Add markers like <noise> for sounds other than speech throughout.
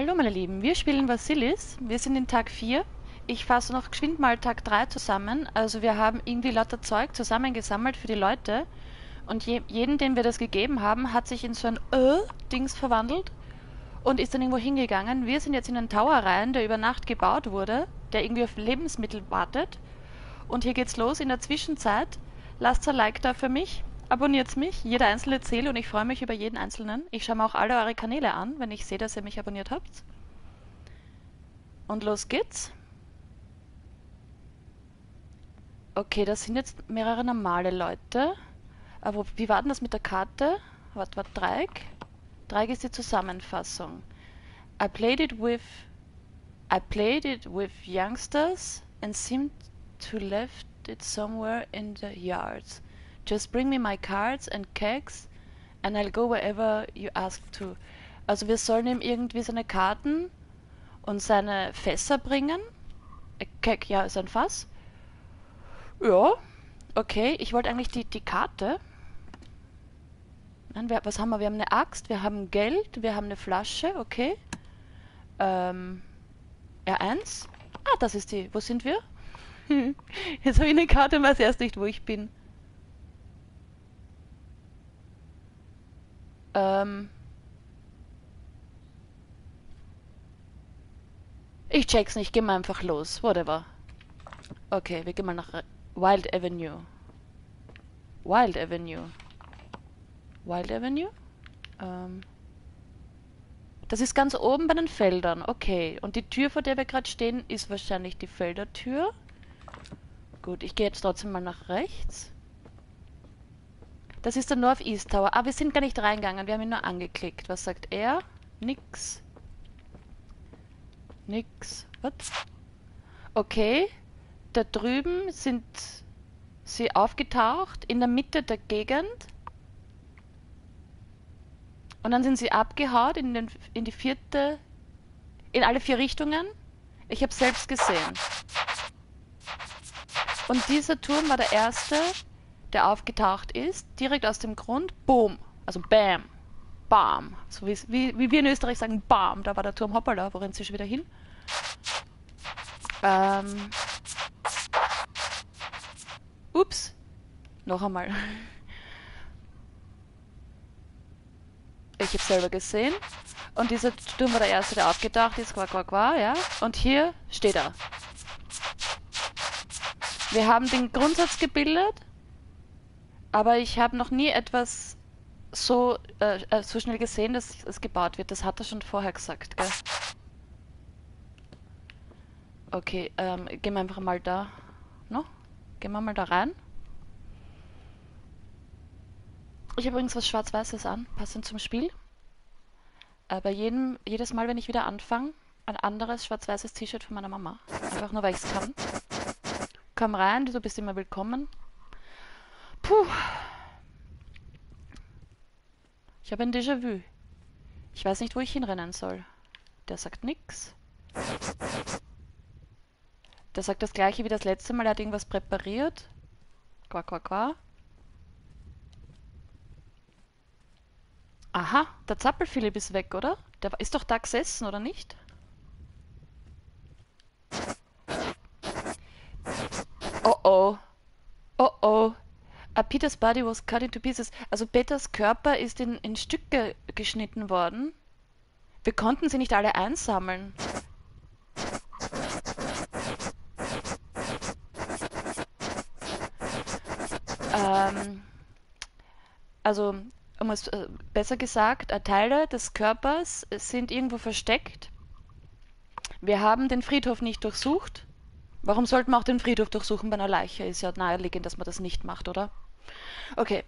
Hallo meine Lieben, wir spielen Vasilis. Wir sind in Tag 4. Ich fasse noch geschwind mal Tag 3 zusammen. Also wir haben irgendwie lauter Zeug zusammengesammelt für die Leute. Und je, jeden, den wir das gegeben haben, hat sich in so ein Ö-Dings verwandelt und ist dann irgendwo hingegangen. Wir sind jetzt in einen Tower rein, der über Nacht gebaut wurde, der irgendwie auf Lebensmittel wartet. Und hier geht's los. In der Zwischenzeit lasst ein Like da für mich, abonniert mich, jeder einzelne zählt und ich freue mich über jeden einzelnen. Ich schaue mir auch alle eure Kanäle an, wenn ich sehe, dass ihr mich abonniert habt. Und los geht's. Okay, das sind jetzt mehrere normale Leute. Aber wie war denn das mit der Karte? Warte, warte, Dreieck? Dreieck ist die Zusammenfassung. I played it with I played it with youngsters and seemed to left it somewhere in the yards. Just bring me my cards and kegs and I'll go wherever you ask to. Also wir sollen ihm irgendwie seine Karten und seine Fässer bringen. Ein Keg, ja, ist ein Fass. Ja, okay. Ich wollte eigentlich die, die Karte. Nein, wir, was haben wir? Wir haben eine Axt, wir haben Geld, wir haben eine Flasche, okay. Ähm, R1. Ah, das ist die. Wo sind wir? <laughs> Jetzt habe ich eine Karte und weiß erst nicht, wo ich bin. Ähm. Ich check's nicht, geh mal einfach los. Whatever. Okay, wir gehen mal nach Wild Avenue. Wild Avenue. Wild Avenue? Ähm. Das ist ganz oben bei den Feldern. Okay. Und die Tür, vor der wir gerade stehen, ist wahrscheinlich die Feldertür. Gut, ich gehe jetzt trotzdem mal nach rechts. Das ist der North East Tower. Ah, wir sind gar nicht reingegangen. Wir haben ihn nur angeklickt. Was sagt er? Nix. Nix. Was? Okay. Da drüben sind sie aufgetaucht. In der Mitte der Gegend. Und dann sind sie abgehaut in, den, in die vierte, in alle vier Richtungen. Ich habe selbst gesehen. Und dieser Turm war der erste, der aufgetaucht ist, direkt aus dem Grund, boom, also bam, bam, so wie, wie, wir in Österreich sagen, bam, da war der Turm, hoppala, wo rennt sie schon wieder hin? Ähm, ups, noch einmal. Ich habe selber gesehen. Und dieser Turm war der erste, der aufgetaucht ist, quack, quack, quack, ja. Und hier steht er. Wir haben den Grundsatz gebildet, aber ich habe noch nie etwas so, äh, äh, so schnell gesehen, dass es gebaut wird. Das hat er schon vorher gesagt, gell? Okay, ähm, gehen wir einfach mal da. No? Gehen wir mal da rein. Ich habe übrigens was Schwarz-Weißes an, passend zum Spiel. Äh, bei jedem, jedes Mal, wenn ich wieder anfange, ein anderes schwarz-weißes T-Shirt von meiner Mama. Einfach nur, weil ich es kann. Komm rein, du bist immer willkommen. Puh. Ich habe ein Déjà-vu. Ich weiß nicht, wo ich hinrennen soll. Der sagt nix. Der sagt das gleiche wie das letzte Mal. Er hat irgendwas präpariert. Qua, qua, qua. Aha, der Zappelphilipp ist weg, oder? Der ist doch da gesessen, oder nicht? Oh oh. Oh oh. Uh, Peter's body was cut into pieces. Also Peters Körper ist in, in Stücke geschnitten worden. Wir konnten sie nicht alle einsammeln. Ähm, also, um es äh, besser gesagt, äh, Teile des Körpers sind irgendwo versteckt. Wir haben den Friedhof nicht durchsucht. Warum sollten wir auch den Friedhof durchsuchen bei einer Leiche? Ist ja naheliegend, dass man das nicht macht, oder? Okay.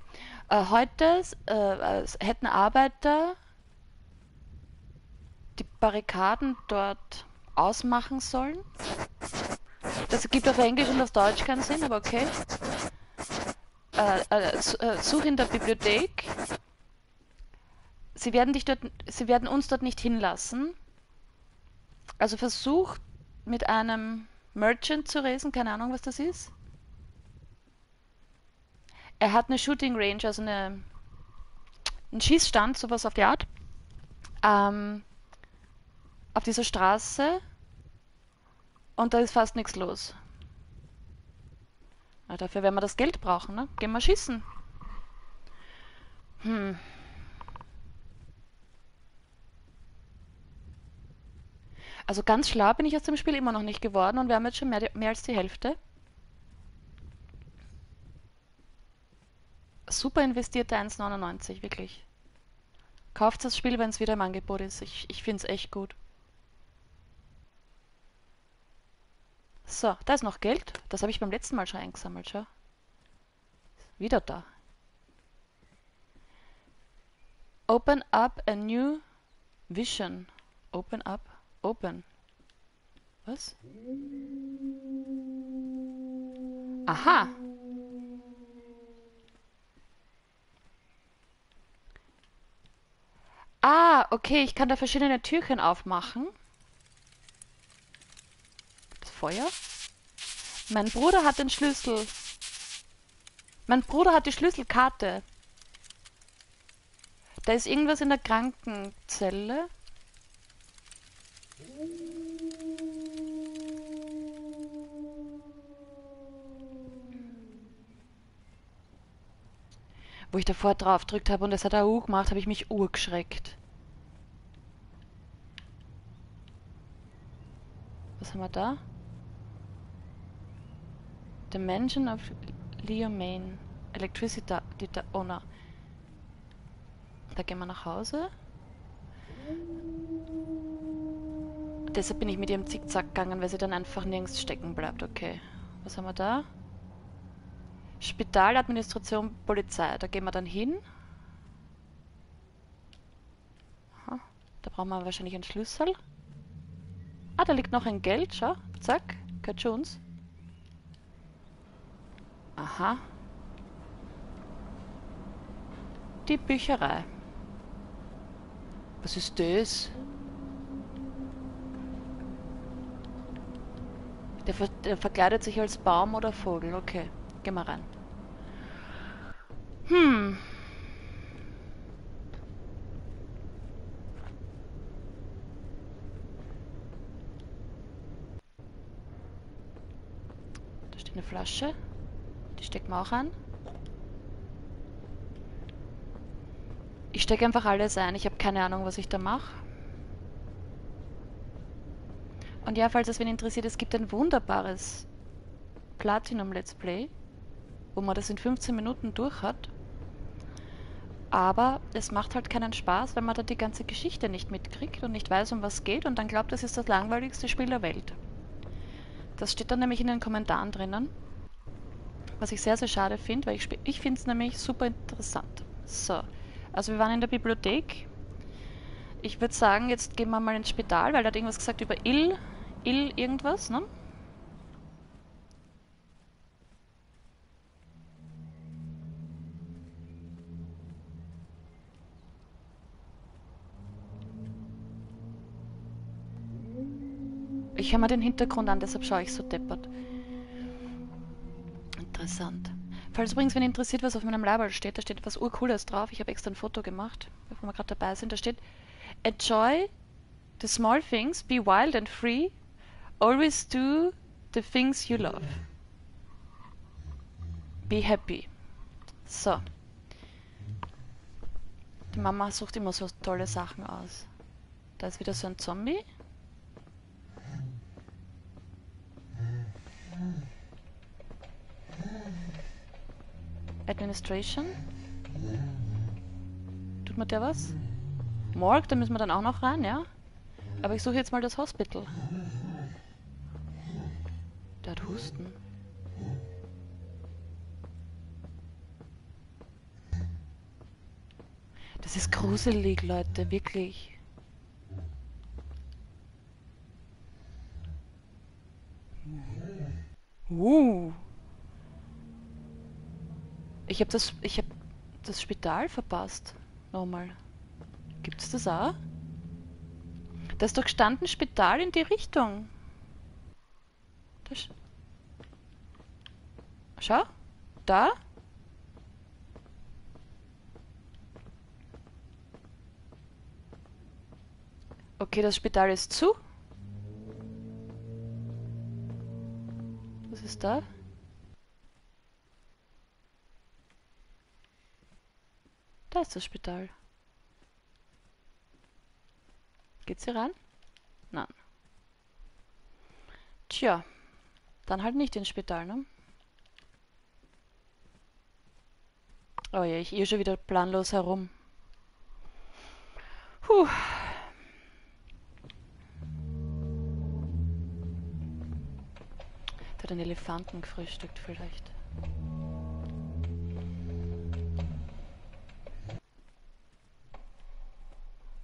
Äh, heute äh, hätten Arbeiter die Barrikaden dort ausmachen sollen. Das gibt auf Englisch und auf Deutsch keinen Sinn, aber okay. Äh, äh, äh, such in der Bibliothek. Sie werden dich dort, sie werden uns dort nicht hinlassen. Also versuch mit einem Merchant zu reden, keine Ahnung, was das ist. Er hat eine Shooting Range, also eine, einen Schießstand, sowas auf die Art. Ähm, auf dieser Straße und da ist fast nichts los. Na, dafür werden wir das Geld brauchen, ne? Gehen wir schießen. Hm. Also ganz schlau bin ich aus dem Spiel immer noch nicht geworden und wir haben jetzt schon mehr, mehr als die Hälfte. Super investierte 1,99, wirklich. Kauft das Spiel, wenn es wieder im Angebot ist. Ich, ich finde es echt gut. So, da ist noch Geld. Das habe ich beim letzten Mal schon eingesammelt, schau. Wieder da. Open up a new vision. Open up. Open. Was? Aha. Ah, okay, ich kann da verschiedene Türchen aufmachen. Das Feuer. Mein Bruder hat den Schlüssel. Mein Bruder hat die Schlüsselkarte. Da ist irgendwas in der Krankenzelle. Wo ich davor drauf gedrückt habe und das hat auch gemacht, habe ich mich urgeschreckt. Was haben wir da? The Mansion of Leo Main. Electricity Owner. Da gehen wir nach Hause. Deshalb bin ich mit ihrem Zickzack gegangen, weil sie dann einfach nirgends stecken bleibt. Okay. Was haben wir da? Spitaladministration Polizei. Da gehen wir dann hin. Da brauchen wir wahrscheinlich einen Schlüssel. Ah, da liegt noch ein Geld. Schau. Zack. Gehört schon uns. Aha. Die Bücherei. Was ist das? Der, ver der verkleidet sich als Baum oder Vogel. Okay, geh mal rein. Hm. Da steht eine Flasche. Die steckt man auch an. Ich stecke einfach alles ein. Ich habe keine Ahnung, was ich da mache. Und ja, falls es wen interessiert, es gibt ein wunderbares Platinum Let's Play, wo man das in 15 Minuten durch hat. Aber es macht halt keinen Spaß, wenn man da die ganze Geschichte nicht mitkriegt und nicht weiß, um was geht und dann glaubt, das ist das langweiligste Spiel der Welt. Das steht dann nämlich in den Kommentaren drinnen, was ich sehr, sehr schade finde, weil ich, ich finde es nämlich super interessant. So, also wir waren in der Bibliothek. Ich würde sagen, jetzt gehen wir mal ins Spital, weil er hat irgendwas gesagt über Ill, Ill irgendwas, ne? Ich höre mir den Hintergrund an, deshalb schaue ich so deppert. Interessant. Falls übrigens, wenn interessiert, was auf meinem Label steht, da steht was urcooles drauf. Ich habe extra ein Foto gemacht, bevor wir gerade dabei sind. Da steht Enjoy the small things, be wild and free, always do the things you love. Be happy. So. Die Mama sucht immer so tolle Sachen aus. Da ist wieder so ein Zombie. Administration. Tut mir der was? Morg, da müssen wir dann auch noch rein, ja? Aber ich suche jetzt mal das Hospital. Der hat Husten. Das ist gruselig, Leute, wirklich. Uh. Ich habe das, ich habe das Spital verpasst. Nochmal. Gibt's das auch? Da ist doch gestanden Spital in die Richtung. Das Schau. Da. Okay, das Spital ist zu. Was ist da? Da ist das Spital. Geht's hier rein? Nein. Tja, dann halt nicht ins Spital, ne? Oh ja, ich irre schon wieder planlos herum. Puh. Der hat einen Elefanten gefrühstückt vielleicht.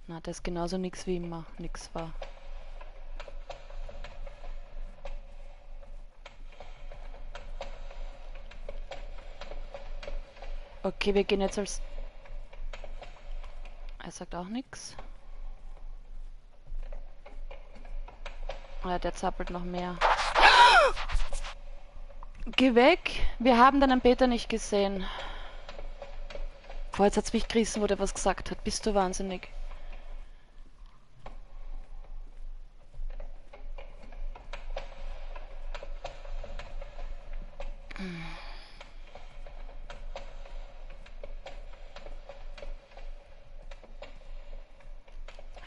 Na, das ist genauso nix wie immer. Nix war. Okay, wir gehen jetzt als... Er sagt auch nichts. Ah, der zappelt noch mehr. Geh weg! Wir haben deinen Peter nicht gesehen. Boah, jetzt hat's mich gerissen, wo der was gesagt hat. Bist du wahnsinnig?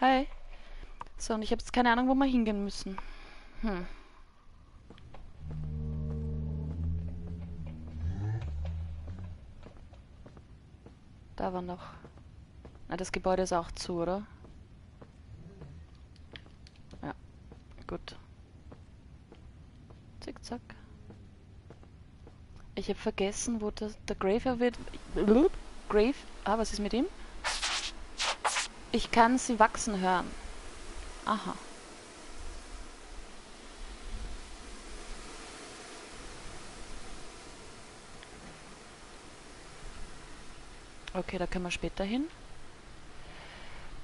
Hi. So, und ich habe jetzt keine Ahnung, wo wir hingehen müssen. Hm. Da war noch... Na, das Gebäude ist auch zu, oder? Ja, gut. Zickzack. Ich habe vergessen, wo das, der Grave wird... Grave... Ah, was ist mit ihm? Ich kann sie wachsen hören. Aha. Okay, da können wir später hin.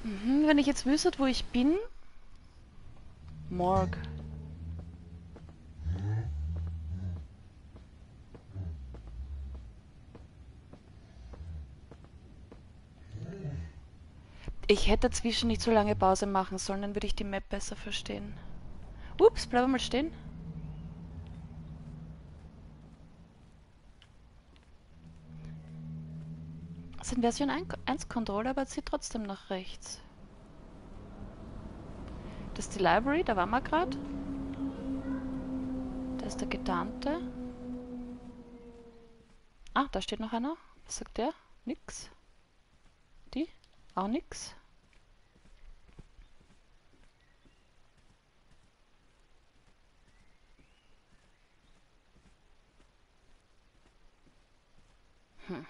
Mhm, wenn ich jetzt wüsste, wo ich bin. Morg. Ich hätte dazwischen nicht so lange Pause machen sollen, dann würde ich die Map besser verstehen. Ups, bleib mal stehen. Das sind Version 1 Controller, aber es sieht trotzdem nach rechts. Das ist die Library, da waren wir gerade. Da ist der Getarnte. Ah, da steht noch einer. Was sagt der? Nix. Auch nix. Hm.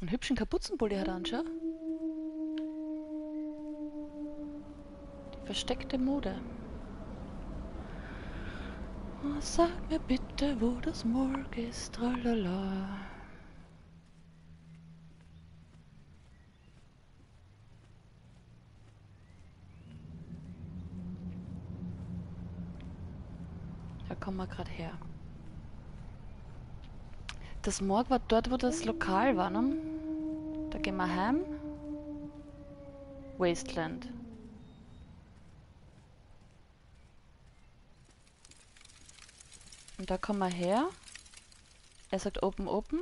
Einen hübschen Kapuzenpulli hat er an, schau. Die versteckte Mode. Oh, sag mir bitte, wo das Morg ist, tralala. Kommen wir gerade her. Das Morg war dort, wo das Lokal war, ne? Da gehen wir heim. Wasteland. Und da kommen wir her. Er sagt Open, Open.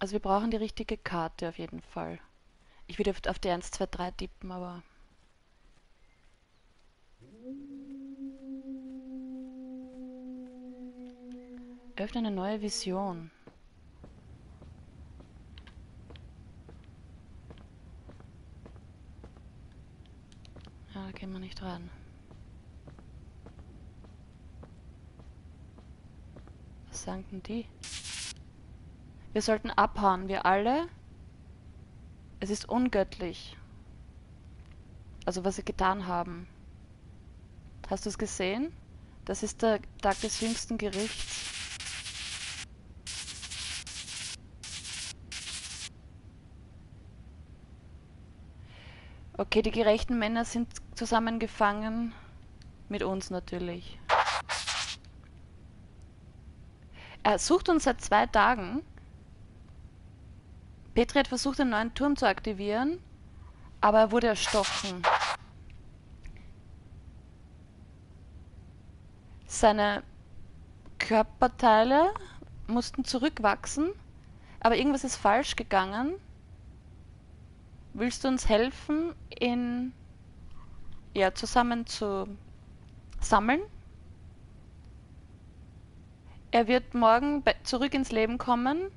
Also wir brauchen die richtige Karte auf jeden Fall. Ich würde auf die 1, 2, 3 tippen, aber... Öffne eine neue Vision. Ja, da gehen wir nicht ran. Was sagen denn die? Wir sollten abhauen, wir alle. Es ist ungöttlich. Also was sie getan haben. Hast du es gesehen? Das ist der Tag des jüngsten Gerichts. Okay, die gerechten Männer sind zusammengefangen. Mit uns natürlich. Er sucht uns seit zwei Tagen. Petri hat versucht, den neuen Turm zu aktivieren, aber er wurde erstochen. Seine Körperteile mussten zurückwachsen, aber irgendwas ist falsch gegangen. Willst du uns helfen, ihn ja, zusammen zu sammeln? Er wird morgen zurück ins Leben kommen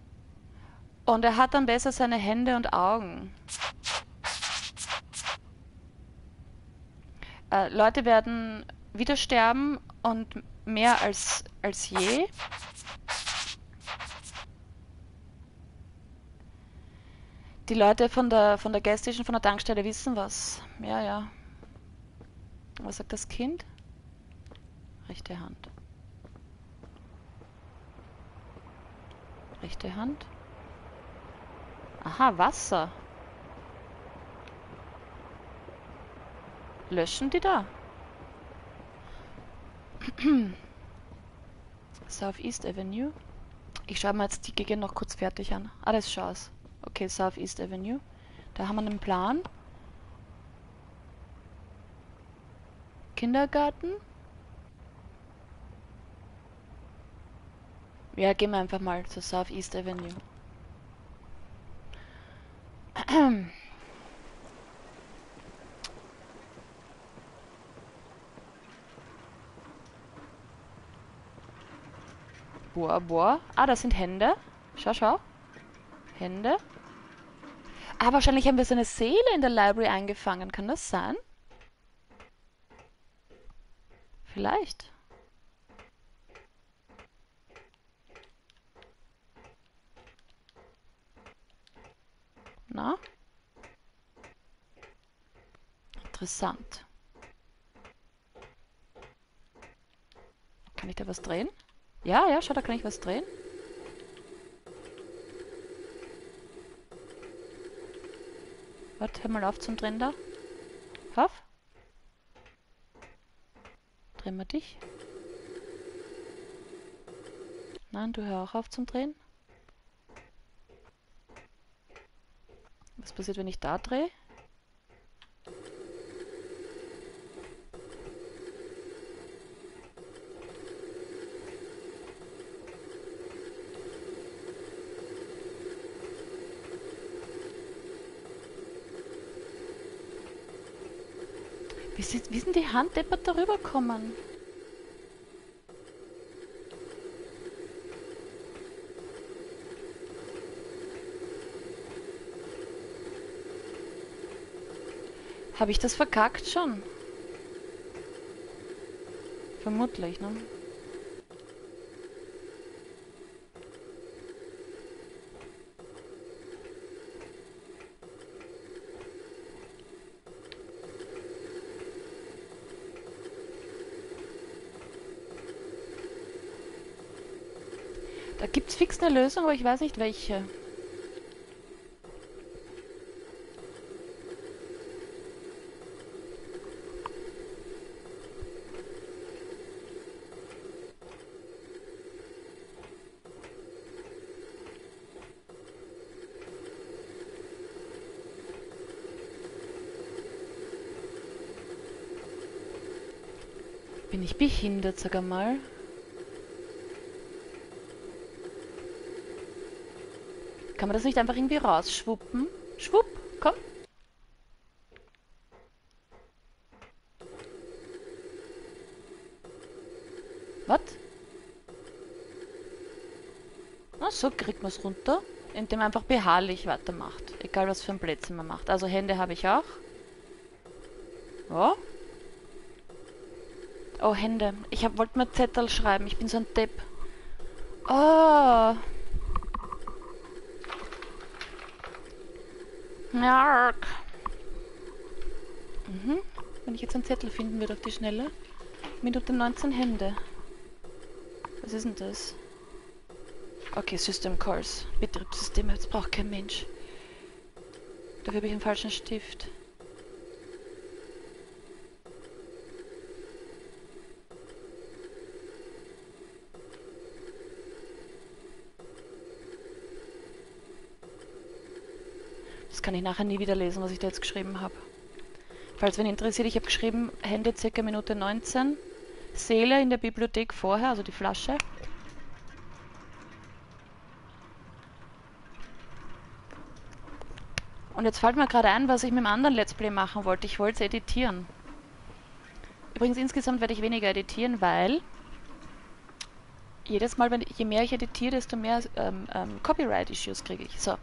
und er hat dann besser seine Hände und Augen. Äh, Leute werden wieder sterben und mehr als, als je. Die Leute von der, von der Gästischen, von der Tankstelle wissen was. Ja, ja. Was sagt das Kind? Rechte Hand. Rechte Hand. Aha, Wasser. Löschen die da? <clears throat> Southeast Avenue. Ich schaue mir jetzt die Gegend noch kurz fertig an. Ah, das ist Chance. Okay, Southeast Avenue. Da haben wir einen Plan. Kindergarten. Ja, gehen wir einfach mal zur Southeast Avenue. Boah, boah. Ah, das sind Hände. Schau, schau. Hände. Ah, wahrscheinlich haben wir so eine Seele in der Library eingefangen. Kann das sein? Vielleicht. Na? Interessant. Kann ich da was drehen? Ja, ja, schau, da kann ich was drehen. Warte, hör mal auf zum Drehen da. Auf. Drehen wir dich. Nein, du hör auch auf zum Drehen. Was passiert, wenn ich da drehe? Wie, sind, wie sind die Handdeppert darüber kommen? Habe ich das verkackt schon? Vermutlich, ne? Da gibt's fix eine Lösung, aber ich weiß nicht welche. Bin ich behindert, sag einmal. Kann man das nicht einfach irgendwie rausschwuppen? Schwupp, komm. Was? Na, so kriegt man es runter, indem man einfach beharrlich weitermacht. Egal was für ein Plätzchen man macht. Also Hände habe ich auch. Ja. Oh, Hände. Ich wollte mir Zettel schreiben. Ich bin so ein Depp. Oh. Nark. Mhm. Wenn ich jetzt einen Zettel finden würde auf die Schnelle. Minute 19 Hände. Was ist denn das? Okay, System Calls. Betriebssysteme, das braucht kein Mensch. Dafür habe ich einen falschen Stift. Kann ich nachher nie wieder lesen, was ich da jetzt geschrieben habe. Falls wen interessiert, ich habe geschrieben, Hände circa Minute 19. Seele in der Bibliothek vorher, also die Flasche. Und jetzt fällt mir gerade ein, was ich mit dem anderen Let's Play machen wollte. Ich wollte es editieren. Übrigens, insgesamt werde ich weniger editieren, weil jedes Mal, wenn, je mehr ich editiere, desto mehr ähm, ähm, Copyright-Issues kriege ich. So,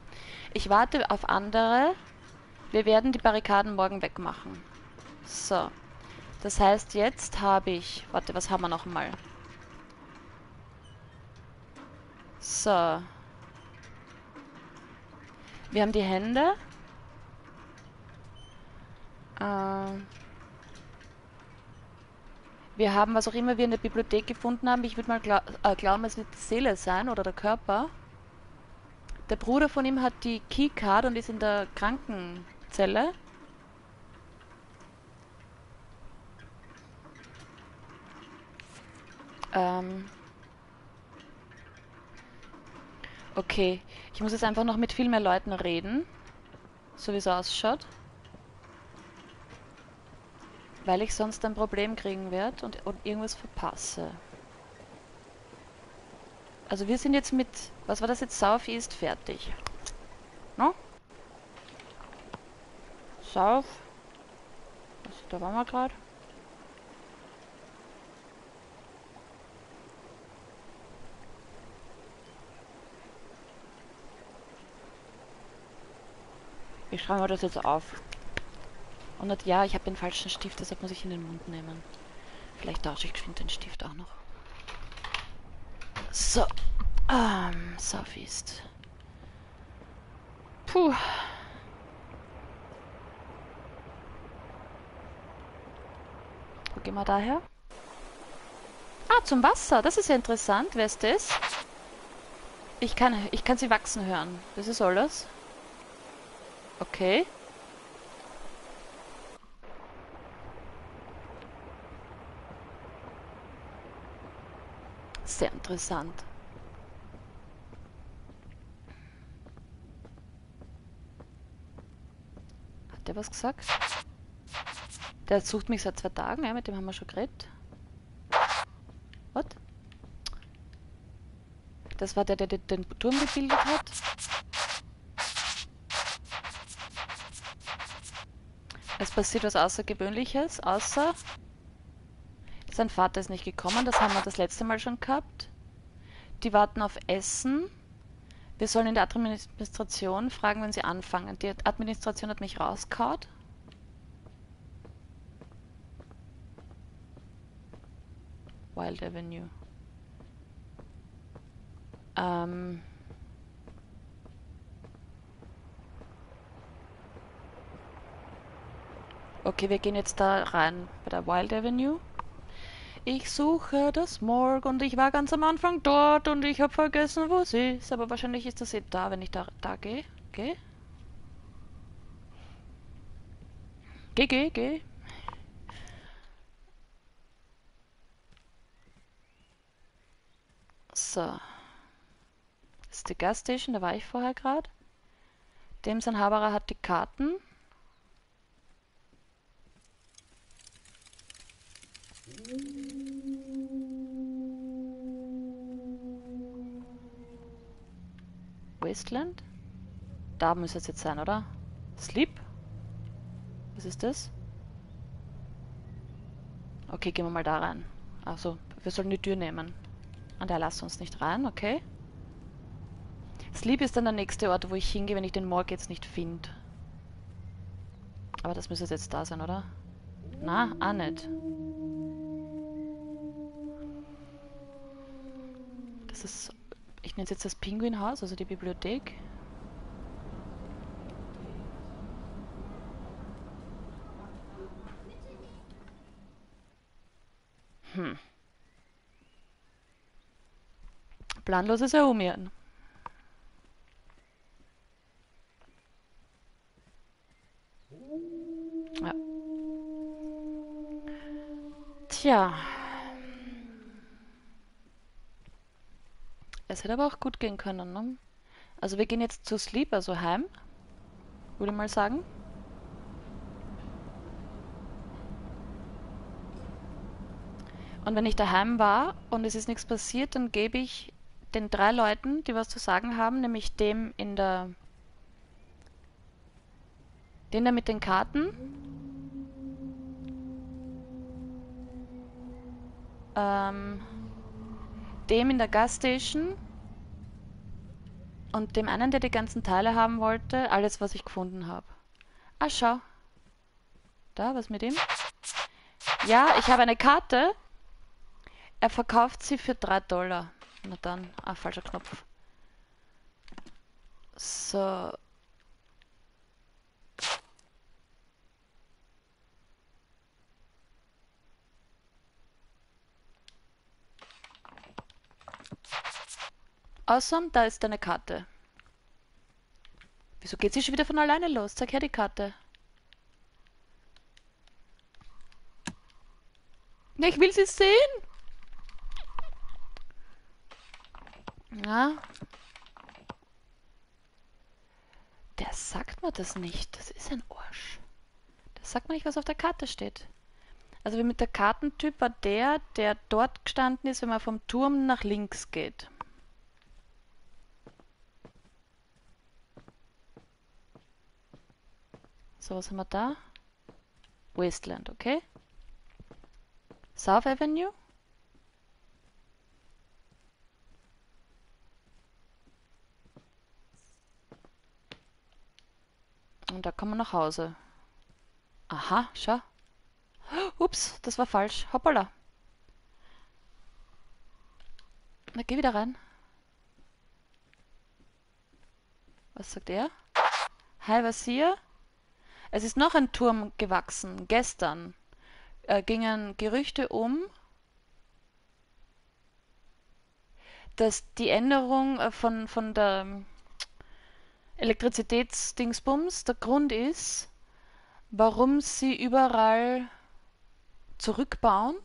ich warte auf andere. Wir werden die Barrikaden morgen wegmachen. So, das heißt, jetzt habe ich... Warte, was haben wir noch mal? So. Wir haben die Hände. Ähm... Wir haben, was auch immer wir in der Bibliothek gefunden haben, ich würde mal gla äh, glauben, es wird die Seele sein oder der Körper. Der Bruder von ihm hat die Keycard und ist in der Krankenzelle. Ähm. Okay, ich muss jetzt einfach noch mit viel mehr Leuten reden, so wie es ausschaut weil ich sonst ein Problem kriegen werde und, und irgendwas verpasse. Also wir sind jetzt mit, was war das jetzt, Southeast fertig. No? South. Was, da waren wir gerade. Ich schreibe mir das jetzt auf. Und ja, ich habe den falschen Stift, deshalb muss ich in den Mund nehmen. Vielleicht tausche ich geschwind den Stift auch noch. So. Ähm, Southeast. Puh. Wo gehen wir daher? Ah, zum Wasser. Das ist ja interessant. Wer ist das? Ich kann, ich kann sie wachsen hören. Das ist alles. Okay. Sehr interessant. Hat der was gesagt? Der sucht mich seit zwei Tagen, ja, mit dem haben wir schon geredet. Was? Das war der, der den Turm gebildet hat. Es passiert was Außergewöhnliches, außer sein Vater ist nicht gekommen, das haben wir das letzte Mal schon gehabt. Die warten auf Essen. Wir sollen in der Administration fragen, wenn sie anfangen. Die Administration hat mich rauskaut. Wild Avenue. Ähm... Okay, wir gehen jetzt da rein bei der Wild Avenue. Ich suche das Morg und ich war ganz am Anfang dort und ich habe vergessen, wo es ist. Aber wahrscheinlich ist das eh da, wenn ich da, da gehe. Geh. Geh, geh, geh. So. Das ist die Gasstation, da war ich vorher gerade. Dem sein Haberer hat die Karten. Wasteland? Da müsste es jetzt sein, oder? Sleep? Was ist das? Okay, gehen wir mal da rein. Also, wir sollen die Tür nehmen. Und der lasst uns nicht rein, okay? Sleep ist dann der nächste Ort, wo ich hingehe, wenn ich den Morg jetzt nicht finde. Aber das müsste jetzt da sein, oder? Na, auch nicht. Das ist ich nenne es jetzt das Pinguinhaus, also die Bibliothek. Hm. Planloses Herumirren. Ja. Tja. Es hätte aber auch gut gehen können, ne? Also wir gehen jetzt zu Sleep, also heim. Würde ich mal sagen. Und wenn ich daheim war und es ist nichts passiert, dann gebe ich den drei Leuten, die was zu sagen haben, nämlich dem in der... Den da mit den Karten. Ähm, dem in der Gasstation und dem einen, der die ganzen Teile haben wollte, alles, was ich gefunden habe. Ah, schau. Da, was mit ihm? Ja, ich habe eine Karte. Er verkauft sie für 3 Dollar. Na dann, ah, falscher Knopf. So. Awesome, da ist deine Karte. Wieso geht sie schon wieder von alleine los? Zeig her die Karte. Ja, ich will sie sehen. Ja. Der sagt mir das nicht. Das ist ein Arsch. Der sagt mir nicht, was auf der Karte steht. Also wie mit der Kartentyp war der, der dort gestanden ist, wenn man vom Turm nach links geht. So, was haben wir da? Wasteland, okay. South Avenue. Und da kommen wir nach Hause. Aha, schau. Ups, das war falsch. Hoppala. Na, geh wieder rein. Was sagt er? Hi, was hier? Es ist noch ein Turm gewachsen. Gestern äh, gingen Gerüchte um, dass die Änderung äh, von, von der Elektrizitätsdingsbums der Grund ist, warum sie überall zurückbauen.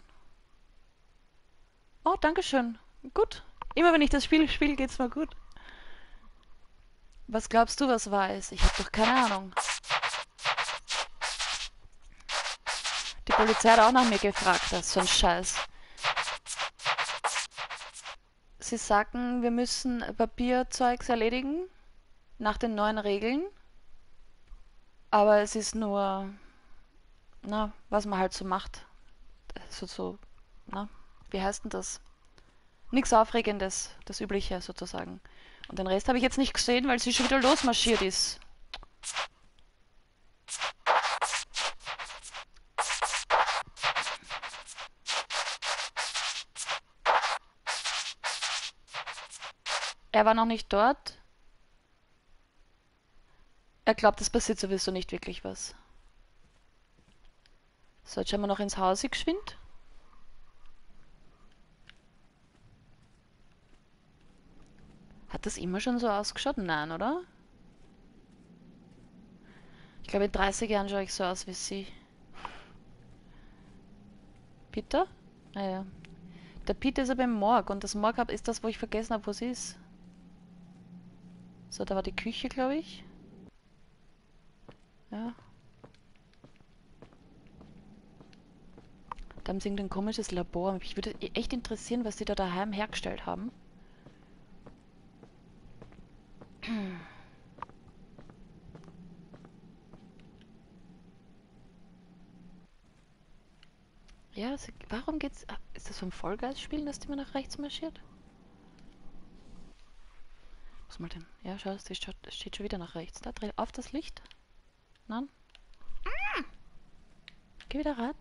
Oh, Dankeschön. Gut. Immer wenn ich das Spiel spiele, geht's mir gut. Was glaubst du, was weiß? Ich habe doch keine Ahnung. Polizei hat auch nach mir gefragt, das ist so ein Scheiß. Sie sagen, wir müssen Papierzeugs erledigen nach den neuen Regeln. Aber es ist nur, na, was man halt so macht. So, so, na, wie heißt denn das? Nichts Aufregendes, das Übliche sozusagen. Und den Rest habe ich jetzt nicht gesehen, weil sie schon wieder losmarschiert ist. Er war noch nicht dort. Er glaubt, es passiert sowieso nicht wirklich was. So, jetzt schauen wir noch ins Haus geschwind. Hat das immer schon so ausgeschaut? Nein, oder? Ich glaube, in 30 Jahren schaue ich so aus wie sie. Peter? Naja. Ah, Der Peter ist aber im Morg und das Morg ist das, wo ich vergessen habe, wo sie ist. So, da war die Küche, glaube ich. Ja. Da haben sie irgendein komisches Labor. Mich würde echt interessieren, was sie da daheim hergestellt haben. Ja, sie, warum geht's... Ah, ist das vom Vollgeist-Spielen, dass die mal nach rechts marschiert? Was mal denn? Ja, schau, es steht schon wieder nach rechts. Da, dreh auf das Licht. Nein. Geh wieder rein.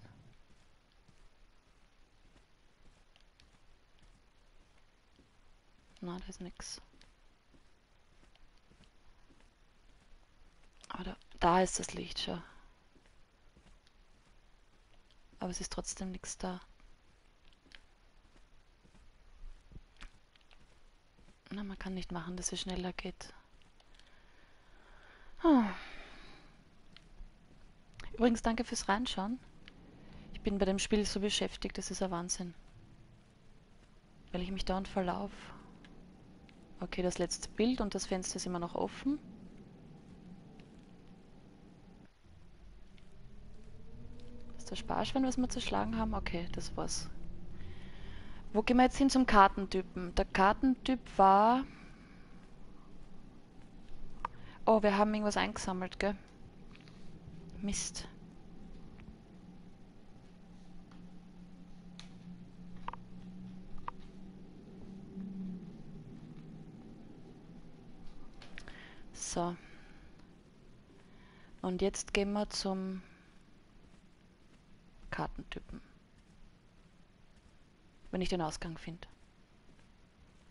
Na, da ist nix. Aber da, da ist das Licht schon. Aber es ist trotzdem nichts da. Na, man kann nicht machen, dass es schneller geht. Ah. Übrigens, danke fürs Reinschauen. Ich bin bei dem Spiel so beschäftigt, das ist ein Wahnsinn. Weil ich mich dauernd verlaufe. Okay, das letzte Bild und das Fenster ist immer noch offen. Ist der Sparschwein, was wir zerschlagen haben? Okay, das war's. Wo gehen wir jetzt hin zum Kartentypen? Der Kartentyp war... Oh, wir haben irgendwas eingesammelt, gell? Mist. So. Und jetzt gehen wir zum Kartentypen. Wenn ich den Ausgang finde.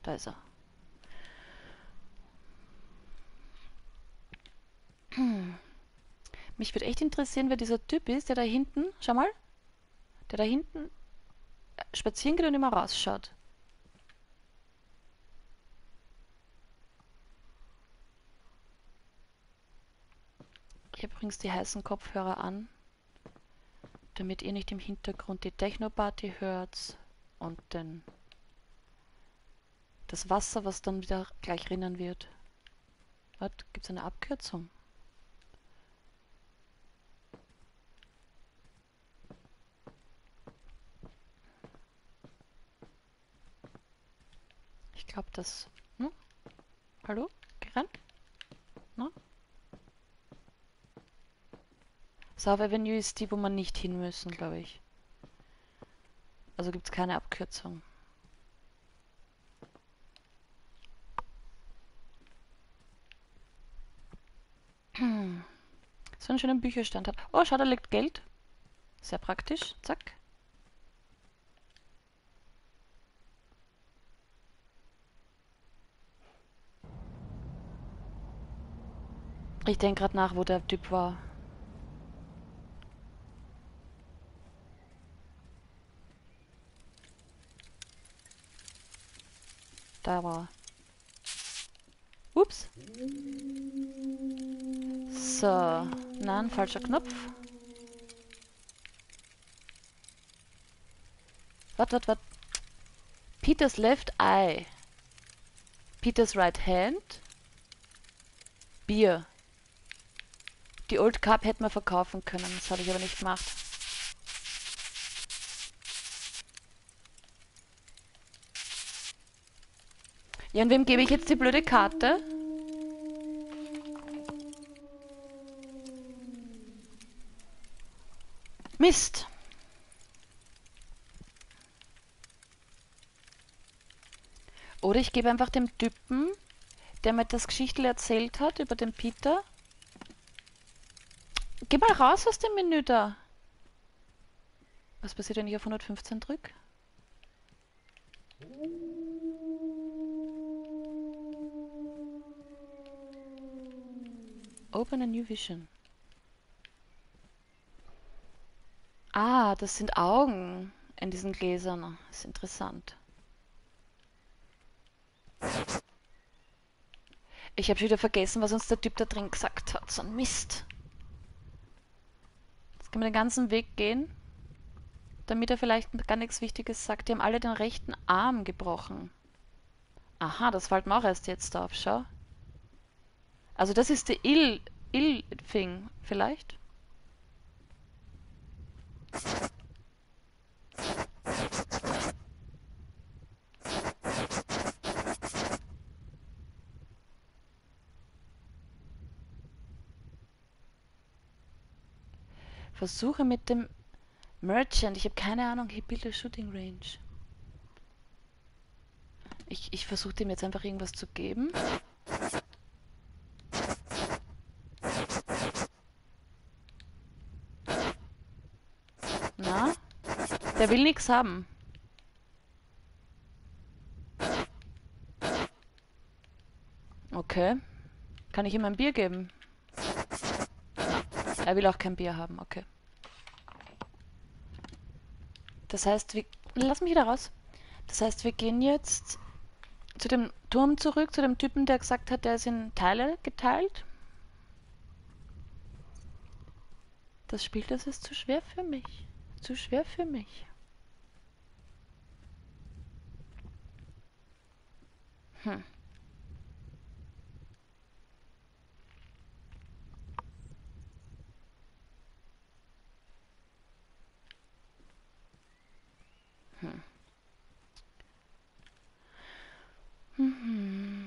Da ist er. Mich würde echt interessieren, wer dieser Typ ist, der da hinten, schau mal, der da hinten spazieren geht und immer rausschaut. Habe übrigens die heißen Kopfhörer an, damit ihr nicht im Hintergrund die Techno-Party hört und den, das Wasser, was dann wieder gleich rinnen wird. Was? Gibt es eine Abkürzung? Ich glaube, das... Hm? Hallo? Geren? No? South Avenue ist die, wo man nicht hin müssen, glaube ich. Also gibt es keine Abkürzung. <clears throat> So einen schönen Bücherstand hat. Oh, schau, da liegt Geld. Sehr praktisch. Zack. Ich denke gerade nach, wo der Typ war. Da war Ups. So. Nein, falscher Knopf. Was, was, was? Peter's left eye. Peter's right hand. Bier. Die Old Cup hätten wir verkaufen können. Das habe ich aber nicht gemacht. Ja, und wem gebe ich jetzt die blöde Karte? Mist. Oder ich gebe einfach dem Typen, der mir das Geschichtel erzählt hat über den Peter. Geh mal raus aus dem Menü da. Was passiert, wenn ich auf 115 drücke? Open a new vision. Ah, das sind Augen in diesen Gläsern. Das ist interessant. Ich habe schon wieder vergessen, was uns der Typ da drin gesagt hat. So ein Mist. Jetzt können wir den ganzen Weg gehen, damit er vielleicht gar nichts Wichtiges sagt. Die haben alle den rechten Arm gebrochen. Aha, das fällt mir auch erst jetzt auf, schau. Also das ist der Ill, Ill-Thing, vielleicht? Versuche mit dem Merchant. Ich habe keine Ahnung. He built shooting range. Ich, ich versuche dem jetzt einfach irgendwas zu geben. Na? Der will nichts haben. Okay. Kann ich ihm ein Bier geben? Er will auch kein Bier haben, okay. Das heißt, wir... Lass mich wieder raus. Das heißt, wir gehen jetzt zu dem Turm zurück, zu dem Typen, der gesagt hat, der ist in Teile geteilt. Das Spiel, das ist zu schwer für mich. Zu schwer für mich. Huh. Hmm. Mm hmm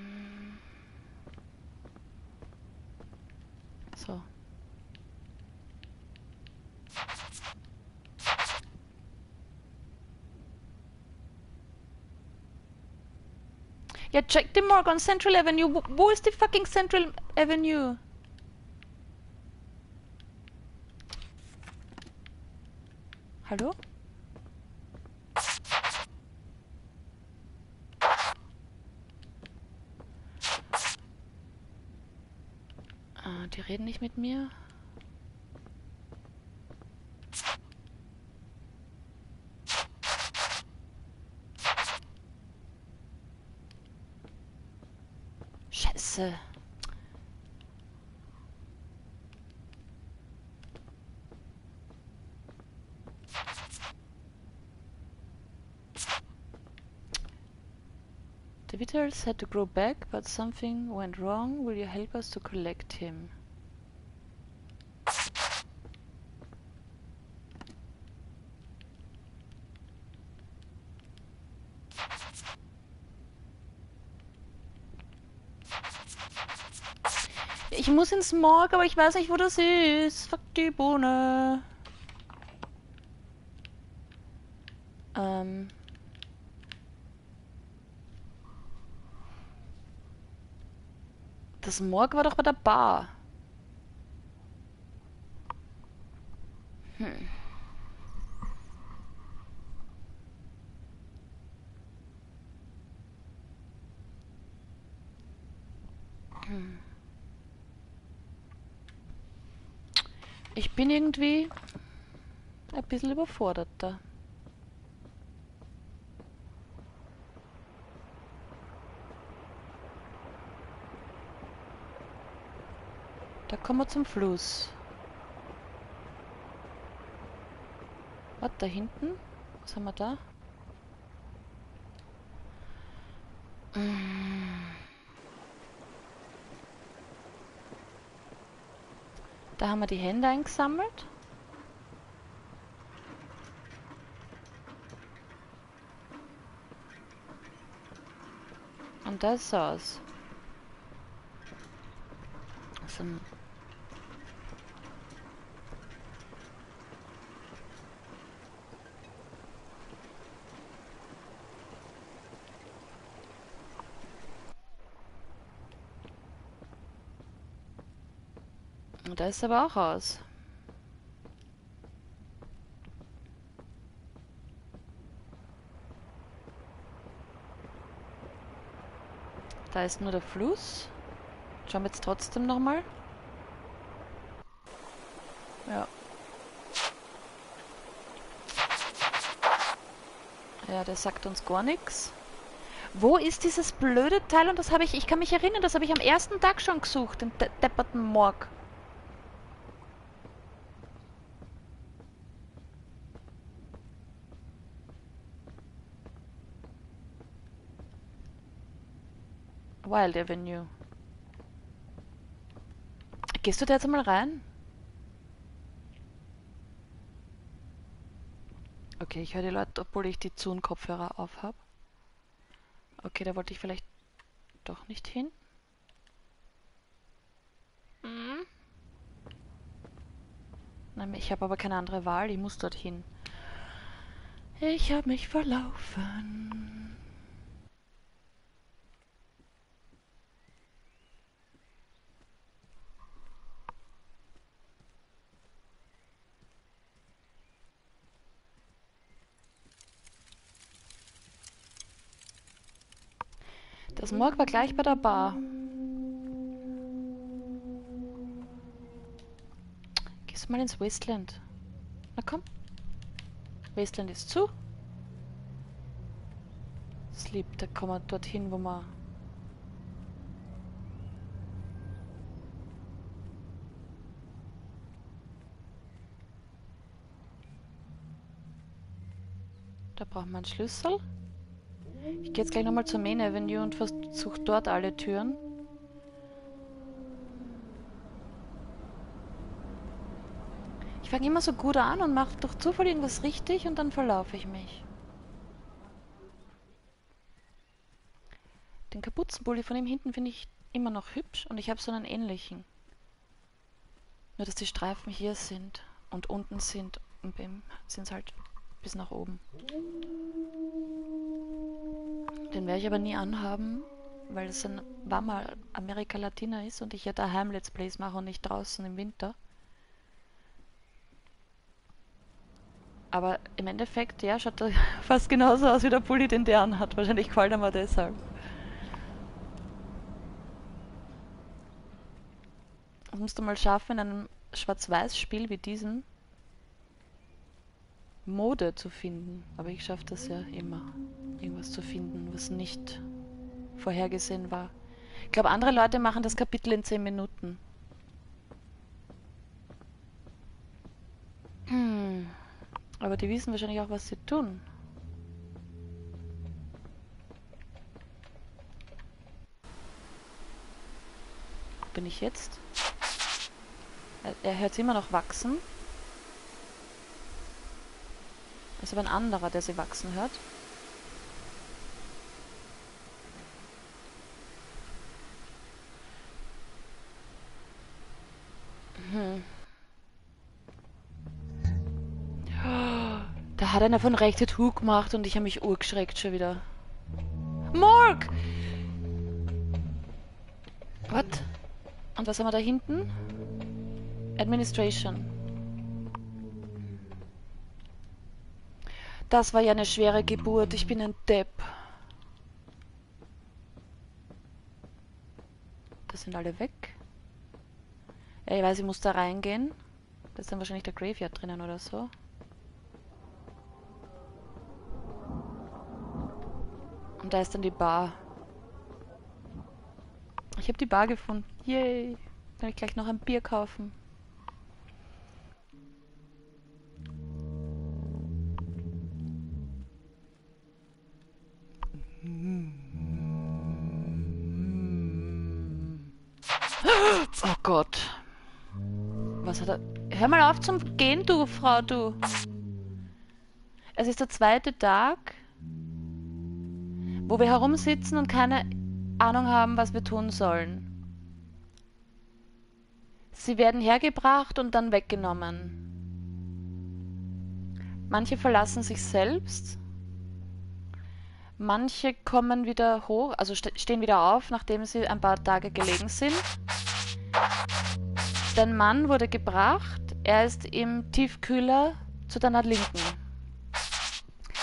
Ja, check the morgue on Central Avenue. Wo, wo ist die fucking Central Avenue? Hallo? Ah, die reden nicht mit mir. The Vitals had to grow back, but something went wrong. Will you help us to collect him? Muss ins Morg, aber ich weiß nicht, wo das ist. Fuck die Bohne. Ähm. Das Morg war doch bei der Bar. Hm. Hm. Ich bin irgendwie ein bisschen überfordert da. Da kommen wir zum Fluss. Was, da hinten? Was haben wir da? Mm. Da haben wir die Hände eingesammelt. Und da ist aus. Also, da ist aber auch aus. Da ist nur der Fluss. Schauen wir jetzt trotzdem nochmal. Ja. Ja, der sagt uns gar nichts. Wo ist dieses blöde Teil? Und das habe ich, ich kann mich erinnern, das habe ich am ersten Tag schon gesucht, im de depperten Morg. Wild Avenue. Gehst du da jetzt mal rein? Okay, ich höre die Leute, obwohl ich die Zoom-Kopfhörer auf habe. Okay, da wollte ich vielleicht doch nicht hin. Hm. Nein, ich habe aber keine andere Wahl, ich muss dorthin. Ich habe mich verlaufen. Das Morg war gleich bei der Bar. Gehst du mal ins Wasteland. Na komm. Wasteland ist zu. Sleep, da kommen wir dorthin, wo wir... Da brauchen wir einen Schlüssel. Ich gehe jetzt gleich nochmal zur Main Avenue und versuche dort alle Türen. Ich fange immer so gut an und mache durch Zufall irgendwas richtig und dann verlaufe ich mich. Den Kapuzenpulli von ihm hinten finde ich immer noch hübsch und ich habe so einen ähnlichen. Nur, dass die Streifen hier sind und unten sind und sind es halt bis nach oben. Den werde ich aber nie anhaben, weil es ein warmer Amerika Latina ist und ich ja daheim Let's Plays mache und nicht draußen im Winter. Aber im Endeffekt, ja, schaut <laughs> fast genauso aus wie der Pulli, den der anhat. Wahrscheinlich gefällt er mir deshalb. Das musst du mal schaffen, in einem Schwarz-Weiß-Spiel wie diesem Mode zu finden. Aber ich schaffe das ja immer, irgendwas zu finden, was nicht vorhergesehen war. Ich glaube, andere Leute machen das Kapitel in 10 Minuten. Hm. Aber die wissen wahrscheinlich auch, was sie tun. Bin ich jetzt? Er, er hört immer noch wachsen. Das ist aber ein anderer, der sie wachsen hört. Da hat einer von rechts Tuch gemacht und ich habe mich urgeschreckt schon wieder. Morg! Was? Und was haben wir da hinten? Administration. Das war ja eine schwere Geburt. Ich bin ein Depp. Das sind alle weg. Ja, ich weiß, ich muss da reingehen. Da ist dann wahrscheinlich der Graveyard drinnen oder so. Und da ist dann die Bar. Ich habe die Bar gefunden. Yay. Kann ich gleich noch ein Bier kaufen. Er... Hör mal auf zum Gehen, du Frau, du. Es ist der zweite Tag, wo wir herumsitzen und keine Ahnung haben, was wir tun sollen. Sie werden hergebracht und dann weggenommen. Manche verlassen sich selbst. Manche kommen wieder hoch, also stehen wieder auf, nachdem sie ein paar Tage gelegen sind. Dein Mann wurde gebracht. Er ist im Tiefkühler zu deiner Linken.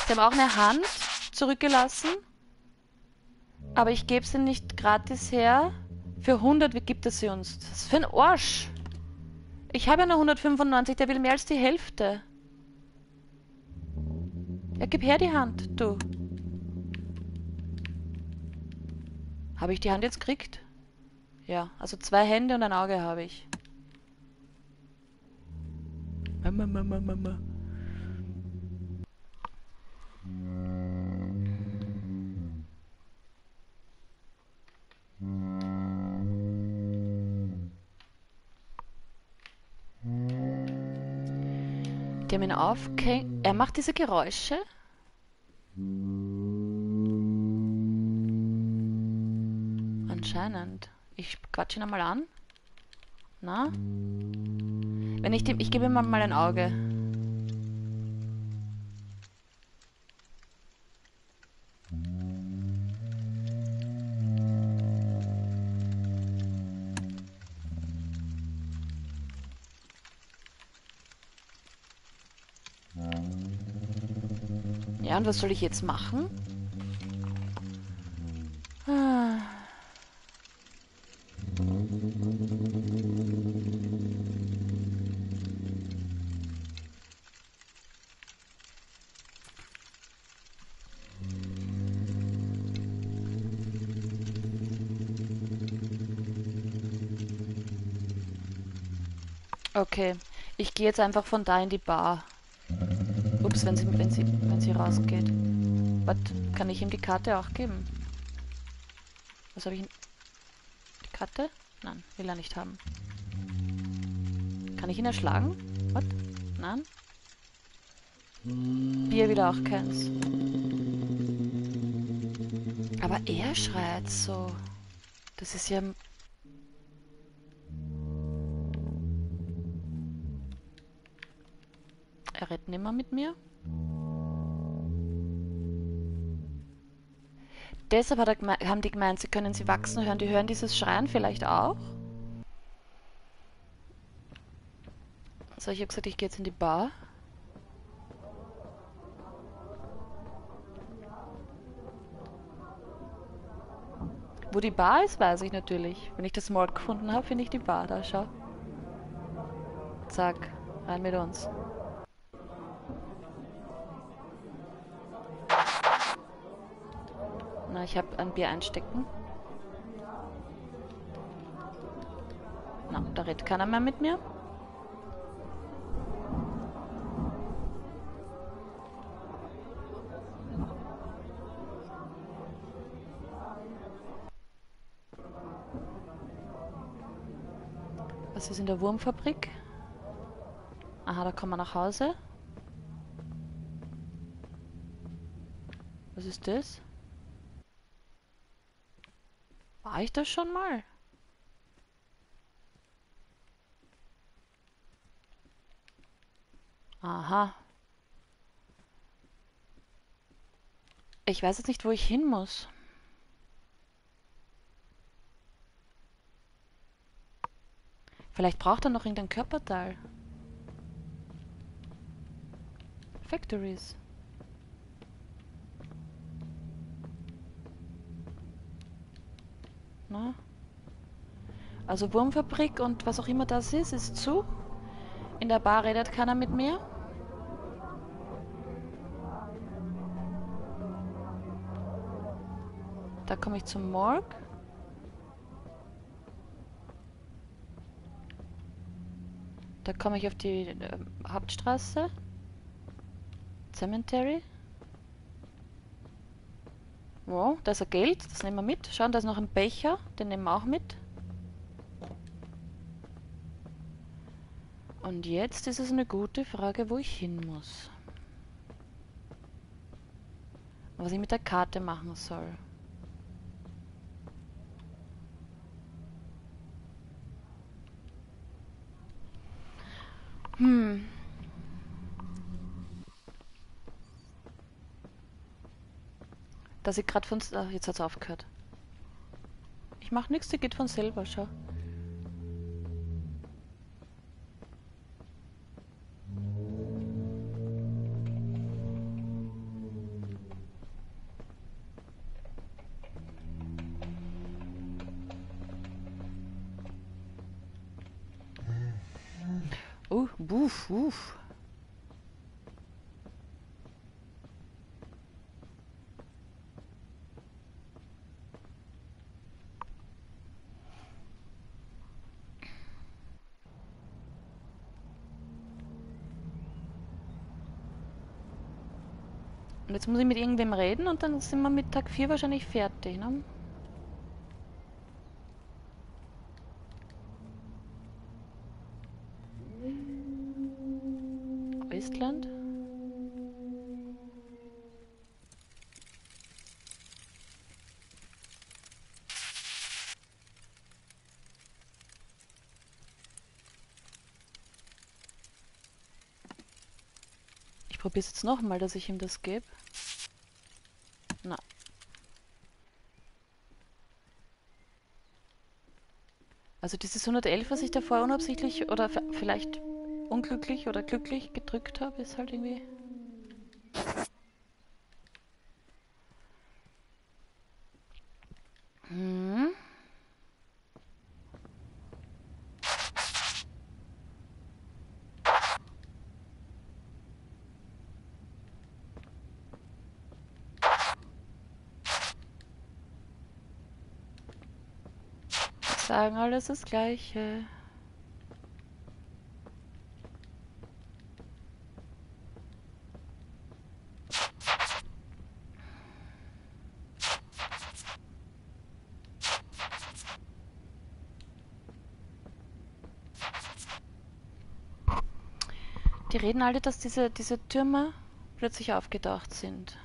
Sie haben auch eine Hand zurückgelassen. Aber ich gebe sie nicht gratis her. Für 100 wie gibt es sie uns? Ist für ein Arsch. Ich habe ja nur 195, der will mehr als die Hälfte. Ja, gib her die Hand, du. Habe ich die Hand jetzt gekriegt? Ja, also zwei Hände und ein Auge habe ich. Mama, Mama, Mama. Die haben ihn aufgehängt. Er macht diese Geräusche. Anscheinend. Ich quatsche ihn einmal an. Na? Wenn ich dem. Ich gebe ihm mal ein Auge. Ja, und was soll ich jetzt machen? Okay, ich gehe jetzt einfach von da in die Bar. Ups, wenn sie, wenn sie, wenn sie rausgeht. Was? Kann ich ihm die Karte auch geben? Was habe ich... Die Karte? Nein, will er nicht haben. Kann ich ihn erschlagen? Was? Nein? Bier wieder auch keins. Aber er schreit so. Das ist ja... mit mir. Deshalb er haben die gemeint, sie können sie wachsen hören. Die hören dieses Schreien vielleicht auch. So, ich habe gesagt, ich gehe jetzt in die Bar. Wo die Bar ist, weiß ich natürlich. Wenn ich das Mord gefunden habe, finde ich die Bar da. Schau. Zack, rein mit uns. Ich habe ein Bier einstecken. Na, da redet keiner mehr mit mir. Was ist in der Wurmfabrik? Aha, da kommen wir nach Hause. Was ist das? War ich das schon mal? Aha. Ich weiß jetzt nicht, wo ich hin muss. Vielleicht braucht er noch irgendein Körperteil. Factories. Na? Also Wurmfabrik und was auch immer das ist, ist zu. In der Bar redet keiner mit mir. Da komme ich zum Morg. Da komme ich auf die äh, Hauptstraße. Cemetery. Wow, da ist ein Geld, das nehmen wir mit. Schauen, da ist noch ein Becher, den nehmen wir auch mit. Und jetzt ist es eine gute Frage, wo ich hin muss. Was ich mit der Karte machen soll. Hm. Dass ich gerade von... Ach, jetzt hat's aufgehört. Ich mach nichts, die geht von selber, schau. Buff, uff. Jetzt muss ich mit irgendwem reden und dann sind wir mit Tag 4 wahrscheinlich fertig, ne? Westland? Ich probiere es jetzt nochmal, dass ich ihm das gebe. Also dieses 111, was ich davor unabsichtlich oder vielleicht unglücklich oder glücklich gedrückt habe, ist halt irgendwie... Hm. Sagen alles das Gleiche. Die reden alle, dass diese, diese Türme plötzlich aufgetaucht sind.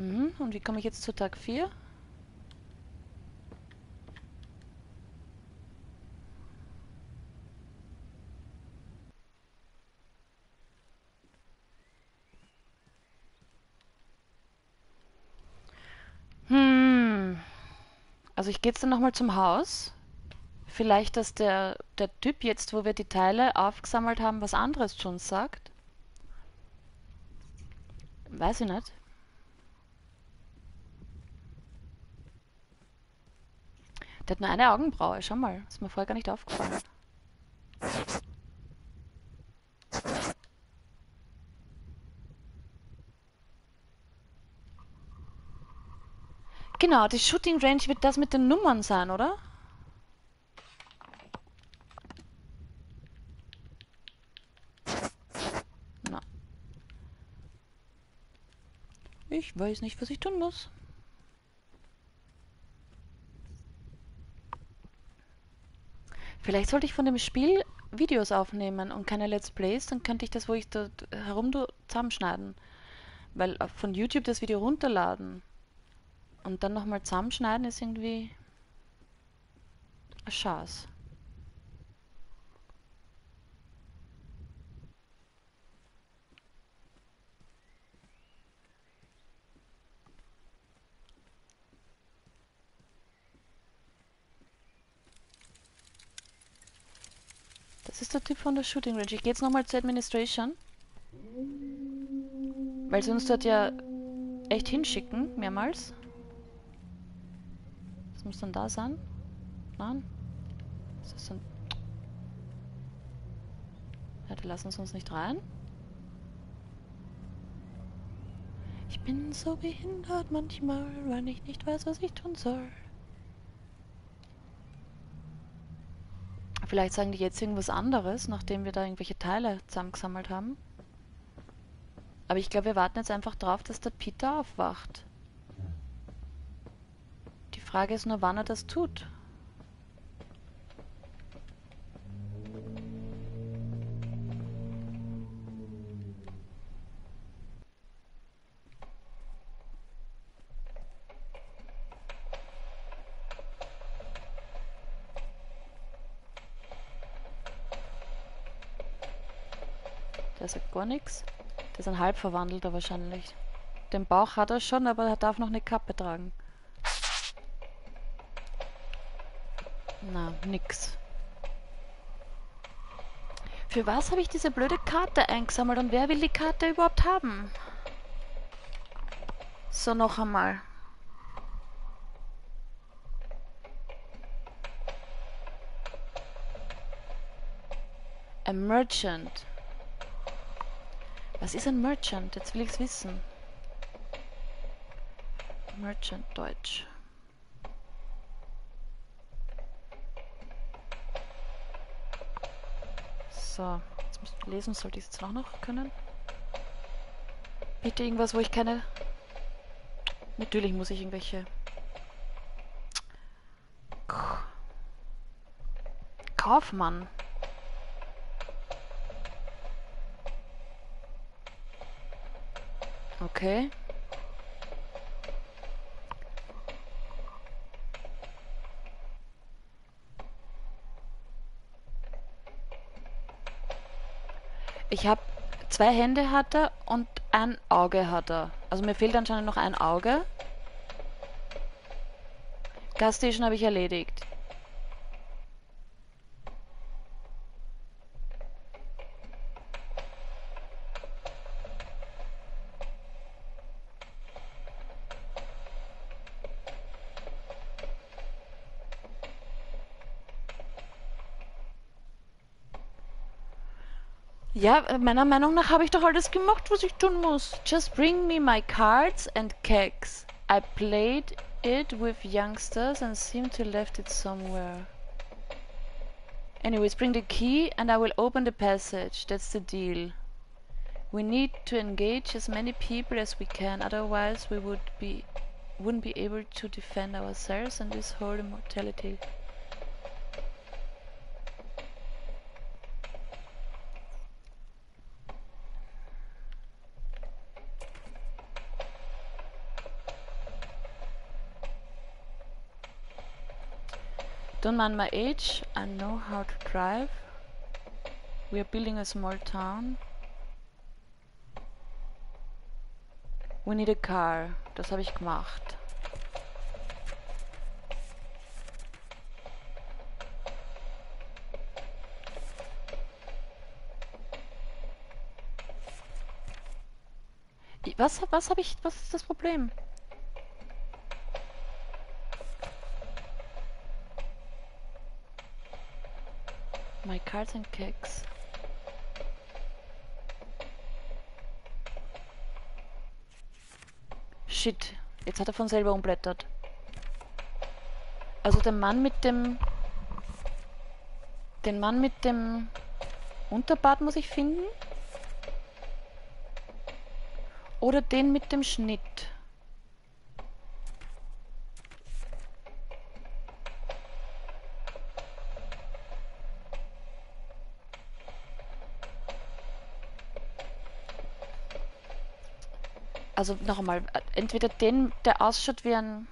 Mhm, und wie komme ich jetzt zu Tag 4? Hm. Also ich gehe jetzt dann nochmal zum Haus. Vielleicht, dass der, der Typ jetzt, wo wir die Teile aufgesammelt haben, was anderes schon sagt. Weiß ich nicht. Der hat nur eine Augenbraue, schau mal. Ist mir vorher gar nicht aufgefallen. Genau, die Shooting Range wird das mit den Nummern sein, oder? Na. Ich weiß nicht, was ich tun muss. Vielleicht sollte ich von dem Spiel Videos aufnehmen und keine Let's Plays, dann könnte ich das, wo ich da herum zusammenschneiden. Weil von YouTube das Video runterladen und dann nochmal zusammenschneiden ist irgendwie eine Chance. Das ist der Typ von der Shooting Range. Ich gehe jetzt nochmal zur Administration. Weil sie uns dort ja echt hinschicken, mehrmals. Das muss dann da sein. Nein. Was ist denn? Ja, die lassen uns nicht rein. Ich bin so behindert manchmal, weil ich nicht weiß, was ich tun soll. Vielleicht sagen die jetzt irgendwas anderes, nachdem wir da irgendwelche Teile zusammengesammelt haben. Aber ich glaube, wir warten jetzt einfach drauf, dass der Peter aufwacht. Frage ist nur, wann er das tut. Sagt gar nichts. Der ist ein Halbverwandelter wahrscheinlich. Den Bauch hat er schon, aber er darf noch eine Kappe tragen. Na, nix. Für was habe ich diese blöde Karte eingesammelt und wer will die Karte überhaupt haben? So, noch einmal. A Merchant. Was ist ein Merchant? Jetzt will ich es wissen. Merchant Deutsch. So, jetzt muss ich lesen, sollte ich es jetzt auch noch können. Bitte irgendwas, wo ich keine... Natürlich muss ich irgendwelche... Kaufmann. Okay. Ich habe zwei Hände hat er und ein Auge hat er. Also mir fehlt anscheinend noch ein Auge. Gasstation habe ich erledigt. Ja, meiner Meinung nach habe ich doch alles gemacht, was ich tun muss. Just bring me my cards and kegs. I played it with youngsters and seem to left it somewhere. Anyways, bring the key and I will open the passage. That's the deal. We need to engage as many people as we can, otherwise we would be wouldn't be able to defend ourselves and this whole immortality. Don't my age, I know how to drive. We are building a small town. We need a car. Das habe ich gemacht. Was, was habe ich, was ist das Problem? Cakes. Shit, jetzt hat er von selber umblättert. Also der Mann mit dem... Den Mann mit dem Unterbart muss ich finden. Oder den mit dem Schnitt. Also noch einmal, entweder den, der ausschaut wie ein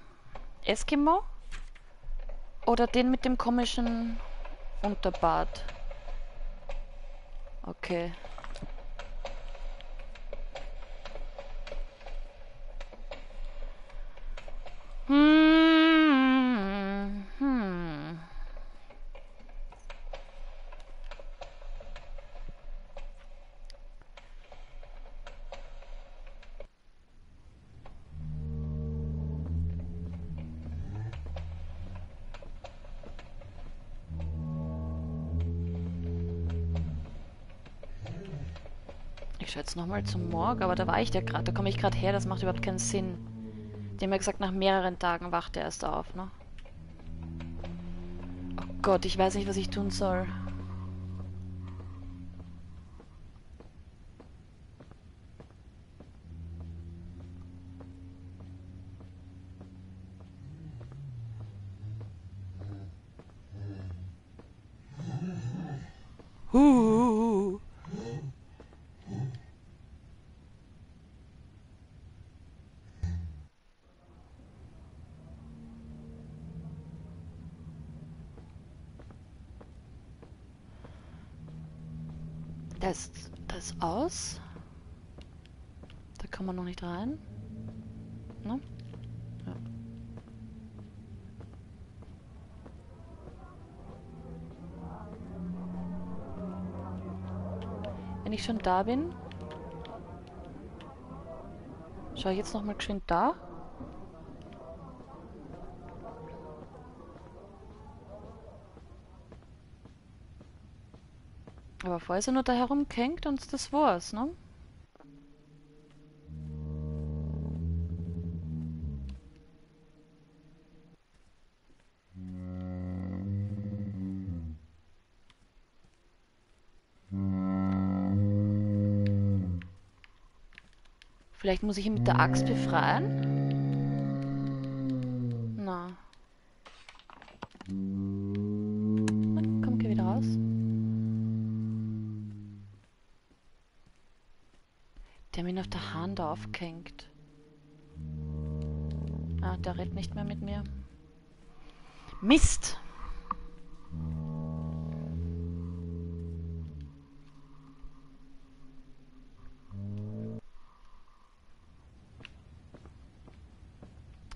Eskimo, oder den mit dem komischen Unterbart. Okay. Hmm. Nochmal zum Morg, aber da war ich ja gerade, da komme ich gerade her, das macht überhaupt keinen Sinn. Die haben ja gesagt, nach mehreren Tagen wacht er erst auf, ne? Oh Gott, ich weiß nicht, was ich tun soll. Ist, das ist aus. Da kann man noch nicht rein. Ne? Ja. Wenn ich schon da bin, schaue ich jetzt noch mal geschwind da. Vorher ist er nur da herumgehängt und das war's, ne? Vielleicht muss ich ihn mit der Axt befreien? Aufgehängt. Ah, der redet nicht mehr mit mir. Mist!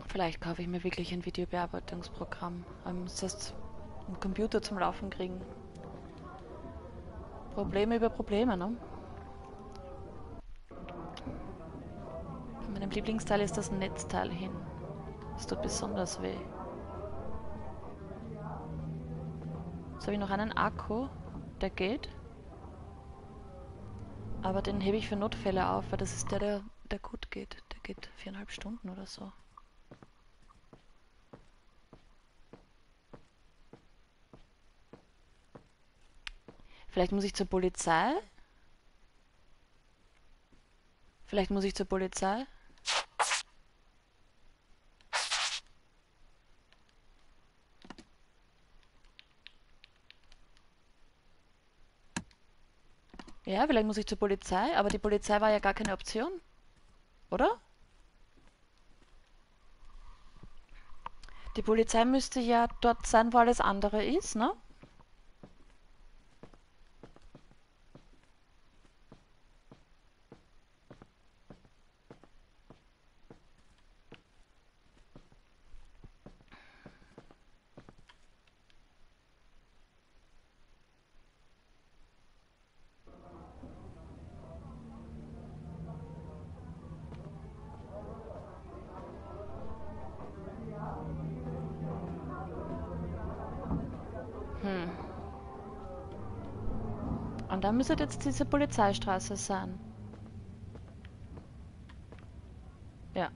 Vielleicht kaufe ich mir wirklich ein Videobearbeitungsprogramm. Ähm, das heißt, einen Computer zum Laufen kriegen. Probleme über Probleme, ne? Lieblingsteil ist das Netzteil hin. Das tut besonders weh. Jetzt habe ich noch einen Akku, der geht. Aber den hebe ich für Notfälle auf, weil das ist der, der, der gut geht. Der geht viereinhalb Stunden oder so. Vielleicht muss ich zur Polizei. Vielleicht muss ich zur Polizei. Ja, vielleicht muss ich zur Polizei, aber die Polizei war ja gar keine Option. Oder? Die Polizei müsste ja dort sein, wo alles andere ist, ne? Hm. Und da müsste jetzt diese Polizeistraße sein. Ja.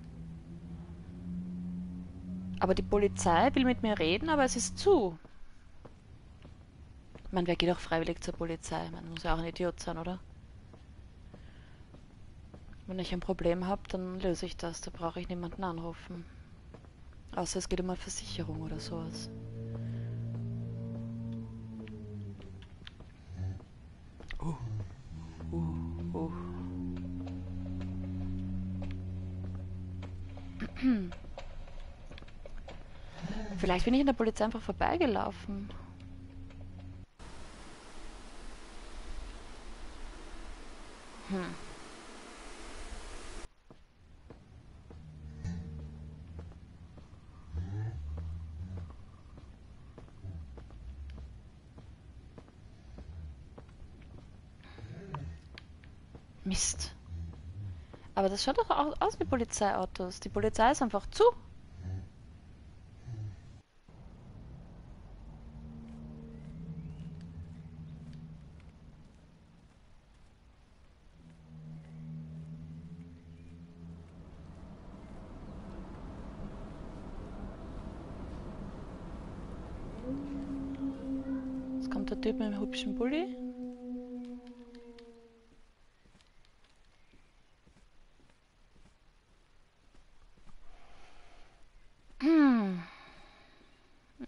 Aber die Polizei will mit mir reden, aber es ist zu. Man, wer geht auch freiwillig zur Polizei? Man muss ja auch ein Idiot sein, oder? Wenn ich ein Problem habe, dann löse ich das. Da brauche ich niemanden anrufen. Außer es geht um eine Versicherung oder sowas. Uh, uh. <clears throat> Vielleicht bin ich in der Polizei einfach vorbeigelaufen. Hm. Mist. Aber das schaut doch au- aus wie Polizeiautos. Die Polizei ist einfach zu. Jetzt kommt der Typ mit dem hübschen Bulli. Hm.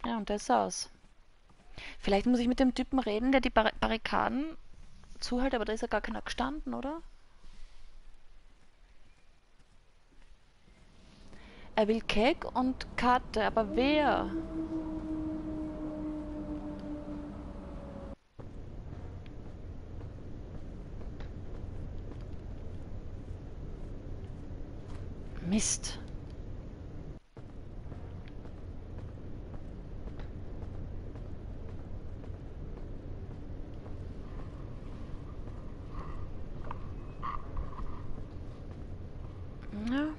Ja, und ist aus. Vielleicht muss ich mit dem Typen reden, der die Bar Barrikaden zuhält, aber da ist ja gar keiner gestanden, oder? Er will Cake und Karte, aber wer? Mist. Ja,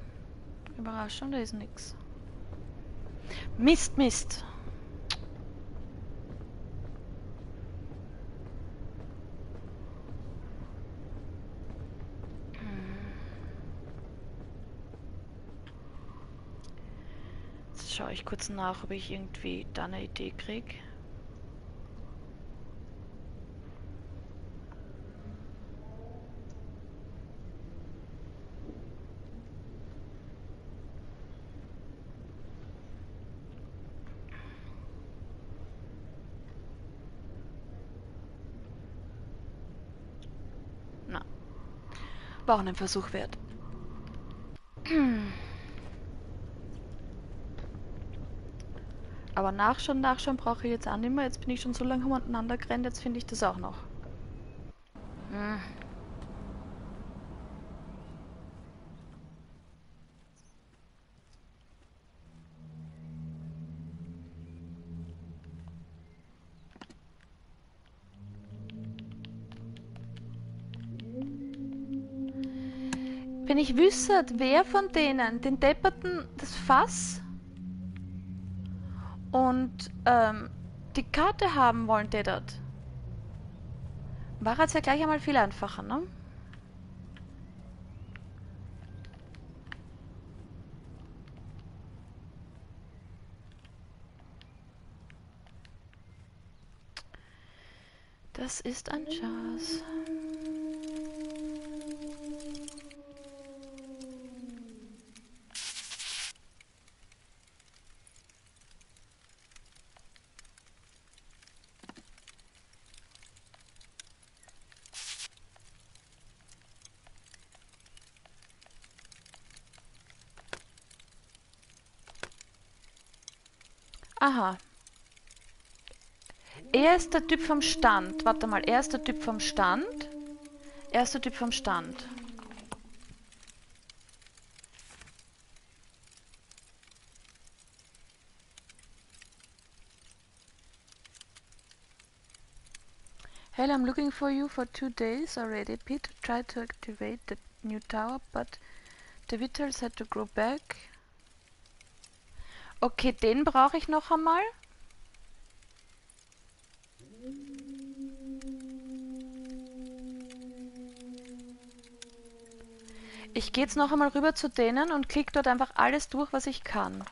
Überraschung, da ist nix. Mist, Mist. Jetzt schaue ich kurz nach, ob ich irgendwie da eine Idee kriege. Na, auch ein Versuch wert. Aber nachschauen, nachschauen brauche ich jetzt auch nicht mehr. Jetzt bin ich schon so lange umeinander gerannt, jetzt finde ich das auch noch. Hm. Ich wüsste, wer von denen den depperten das Fass und ähm, die Karte haben wollen, der dort, war es ja gleich einmal viel einfacher, ne? Das ist ein Schatz. Aha. Er ist der Typ vom Stand. Warte mal, er ist der Typ vom Stand. Er ist der Typ vom Stand. Hell, I'm looking for you for two days already. Pete tried to activate the new tower, but the vitals had to grow back. Okay, den brauche ich noch einmal. Ich gehe jetzt noch einmal rüber zu denen und klicke dort einfach alles durch, was ich kann.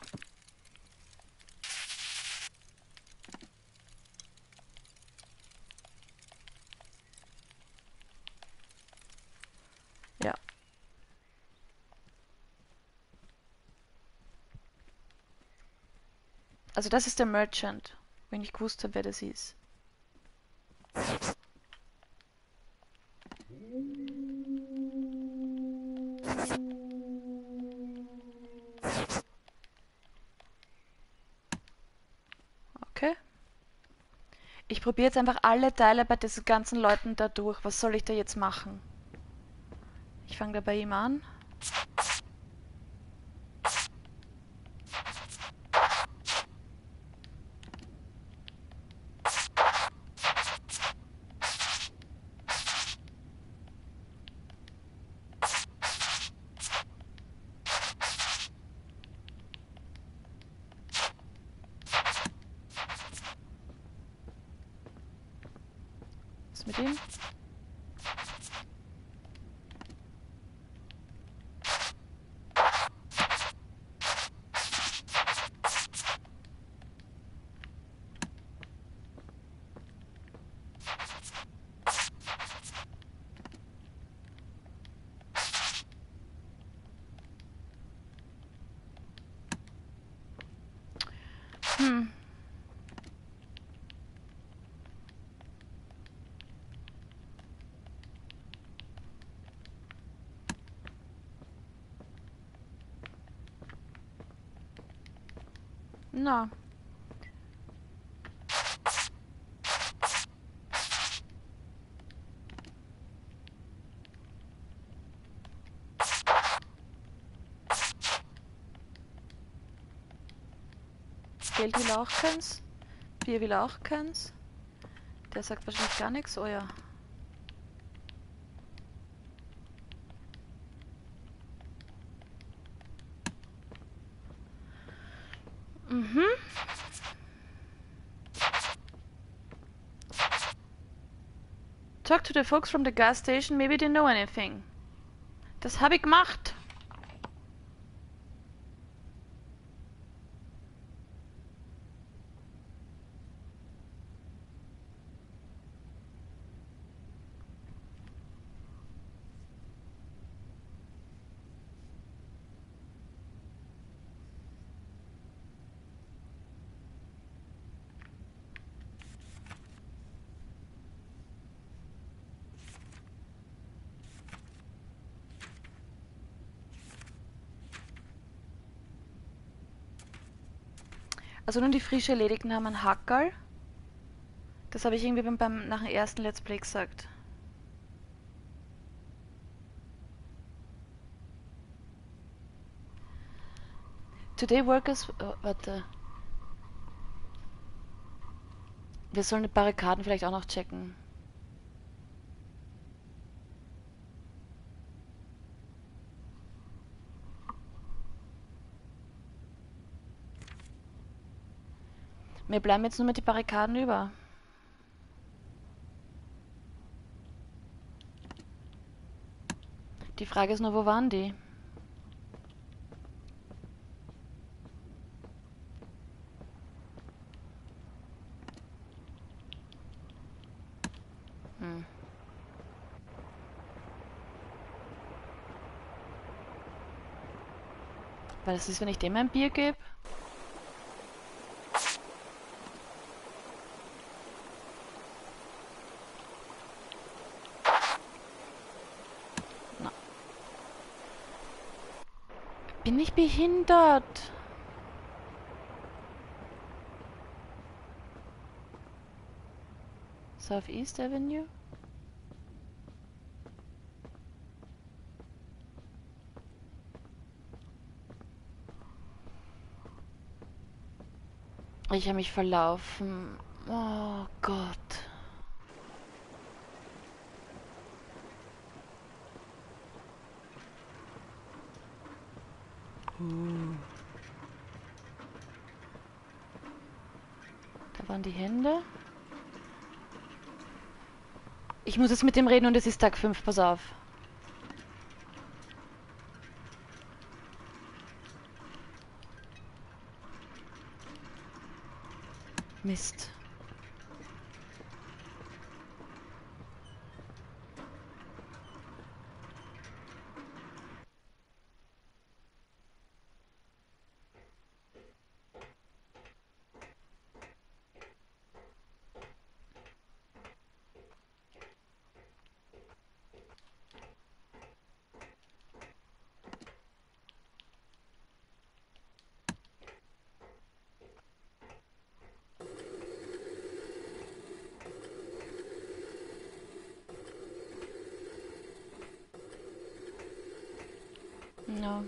Ja. Also das ist der Merchant, wenn ich gewusst habe, wer das ist. Okay. Ich probiere jetzt einfach alle Teile bei diesen ganzen Leuten da durch. Was soll ich da jetzt machen? Ich fange da bei ihm an. Was mit ihm? Hm. Na. Geld will auch keins. Bier will auch keins. Der sagt wahrscheinlich gar nichts. Oh ja. Mhm. Talk to the folks from the gas station, maybe they know anything. Das habe ich gemacht. Also nur die frisch Erledigten haben einen Hackerl. Das habe ich irgendwie beim, beim nach dem ersten Let's Play gesagt. Today workers... Oh, warte. Wir sollen die Barrikaden vielleicht auch noch checken. Mir bleiben jetzt nur mit die Barrikaden über. Die Frage ist nur, wo waren die? Hm. Weil das ist, wenn ich dem ein Bier gebe. behindert. Southeast Avenue? Ich habe mich verlaufen. Oh Gott. Da waren die Hände. Ich muss jetzt mit dem reden und es ist Tag 5, pass auf. Mist. Ja.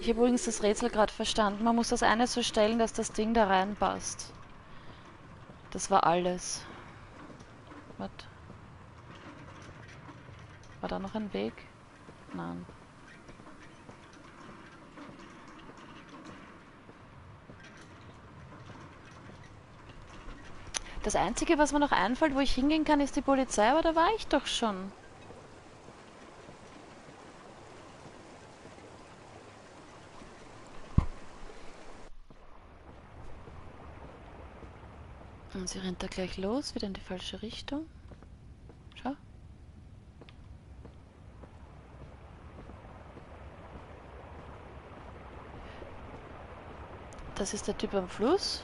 Ich habe übrigens das Rätsel gerade verstanden. Man muss das eine so stellen, dass das Ding da reinpasst. Das war alles. Was? War da noch ein Weg? Nein. Das Einzige, was mir noch einfällt, wo ich hingehen kann, ist die Polizei, aber da war ich doch schon. Sie rennt da gleich los, wieder in die falsche Richtung. Schau. Das ist der Typ am Fluss.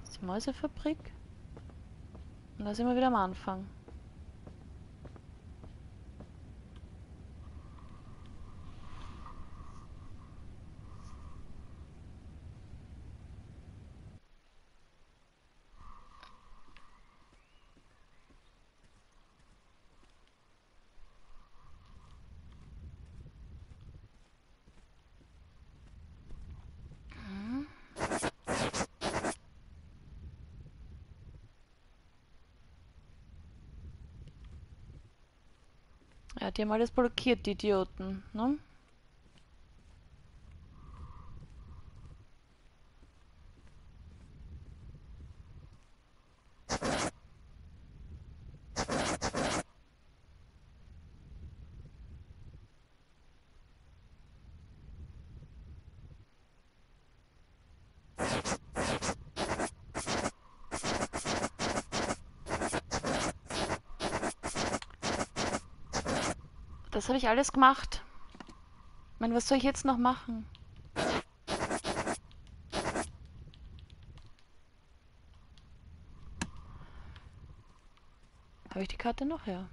Das ist die Mäusefabrik. Und da sind wir wieder am Anfang. Ja, die haben alles blockiert, die Idioten, ne? Habe ich alles gemacht. Ich meine, was soll ich jetzt noch machen? Habe ich die Karte noch? Ja.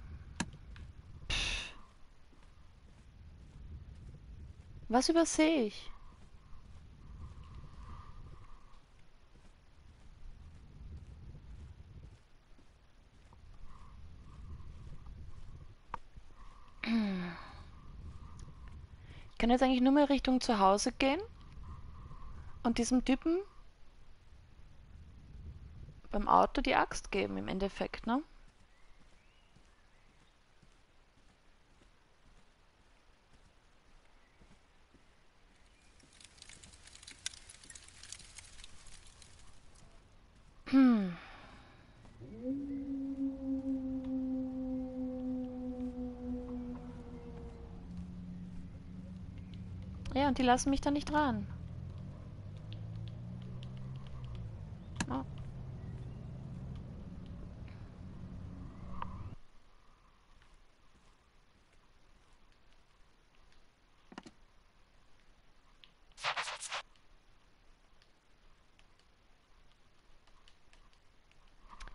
Was übersehe ich? Kann jetzt eigentlich nur mehr Richtung zu Hause gehen und diesem Typen beim Auto die Axt geben im Endeffekt, ne? Ja, und die lassen mich da nicht ran. Oh.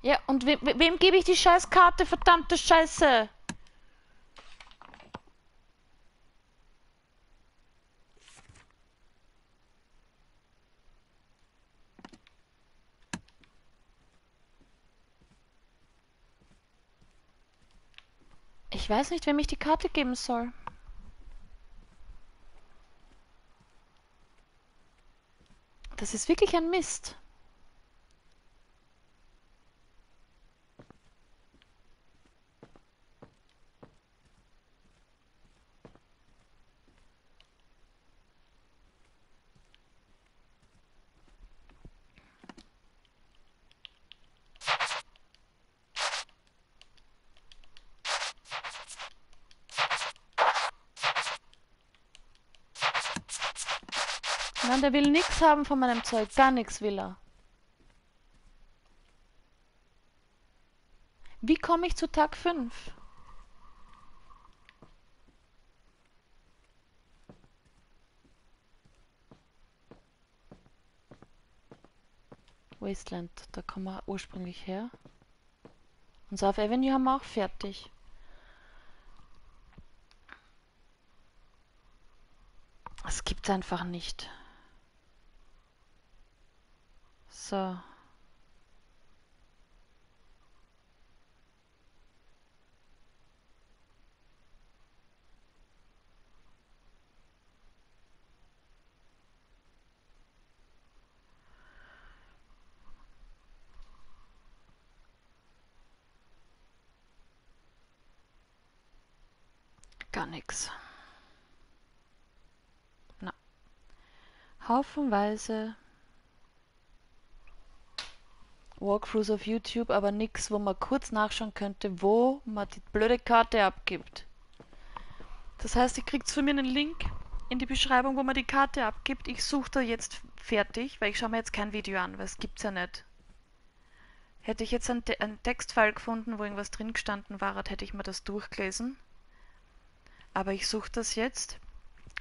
Ja, und we we wem gebe ich die Scheißkarte, verdammte Scheiße? Ich weiß nicht, wem ich die Karte geben soll. Das ist wirklich ein Mist. Nein, der will nichts haben von meinem Zeug. Gar nichts will er. Wie komme ich zu Tag 5? Wasteland, da kommen wir ursprünglich her. Und South Avenue haben wir auch fertig. Es gibt's einfach nicht. So. Gar nichts. Na. Haufenweise Walkthroughs auf YouTube, aber nichts, wo man kurz nachschauen könnte, wo man die blöde Karte abgibt. Das heißt, ihr kriegt von mir einen Link in die Beschreibung, wo man die Karte abgibt. Ich suche da jetzt fertig, weil ich schaue mir jetzt kein Video an, weil es gibt's ja nicht. Hätte ich jetzt einen, einen Textfile gefunden, wo irgendwas drin gestanden war, hätte ich mir das durchgelesen. Aber ich suche das jetzt.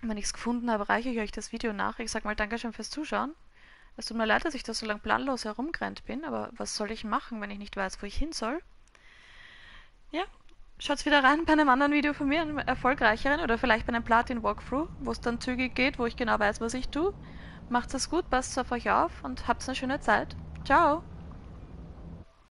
Wenn ich es gefunden habe, reiche ich euch das Video nach. Ich sage mal Dankeschön fürs Zuschauen. Es tut mir leid, dass ich da so lang planlos herumgerannt bin, aber was soll ich machen, wenn ich nicht weiß, wo ich hin soll? Ja, schaut's wieder rein bei einem anderen Video von mir, einem erfolgreicheren oder vielleicht bei einem Platin-Walkthrough, wo es dann zügig geht, wo ich genau weiß, was ich tue. Macht's es gut, passt auf euch auf und habt eine schöne Zeit. Ciao!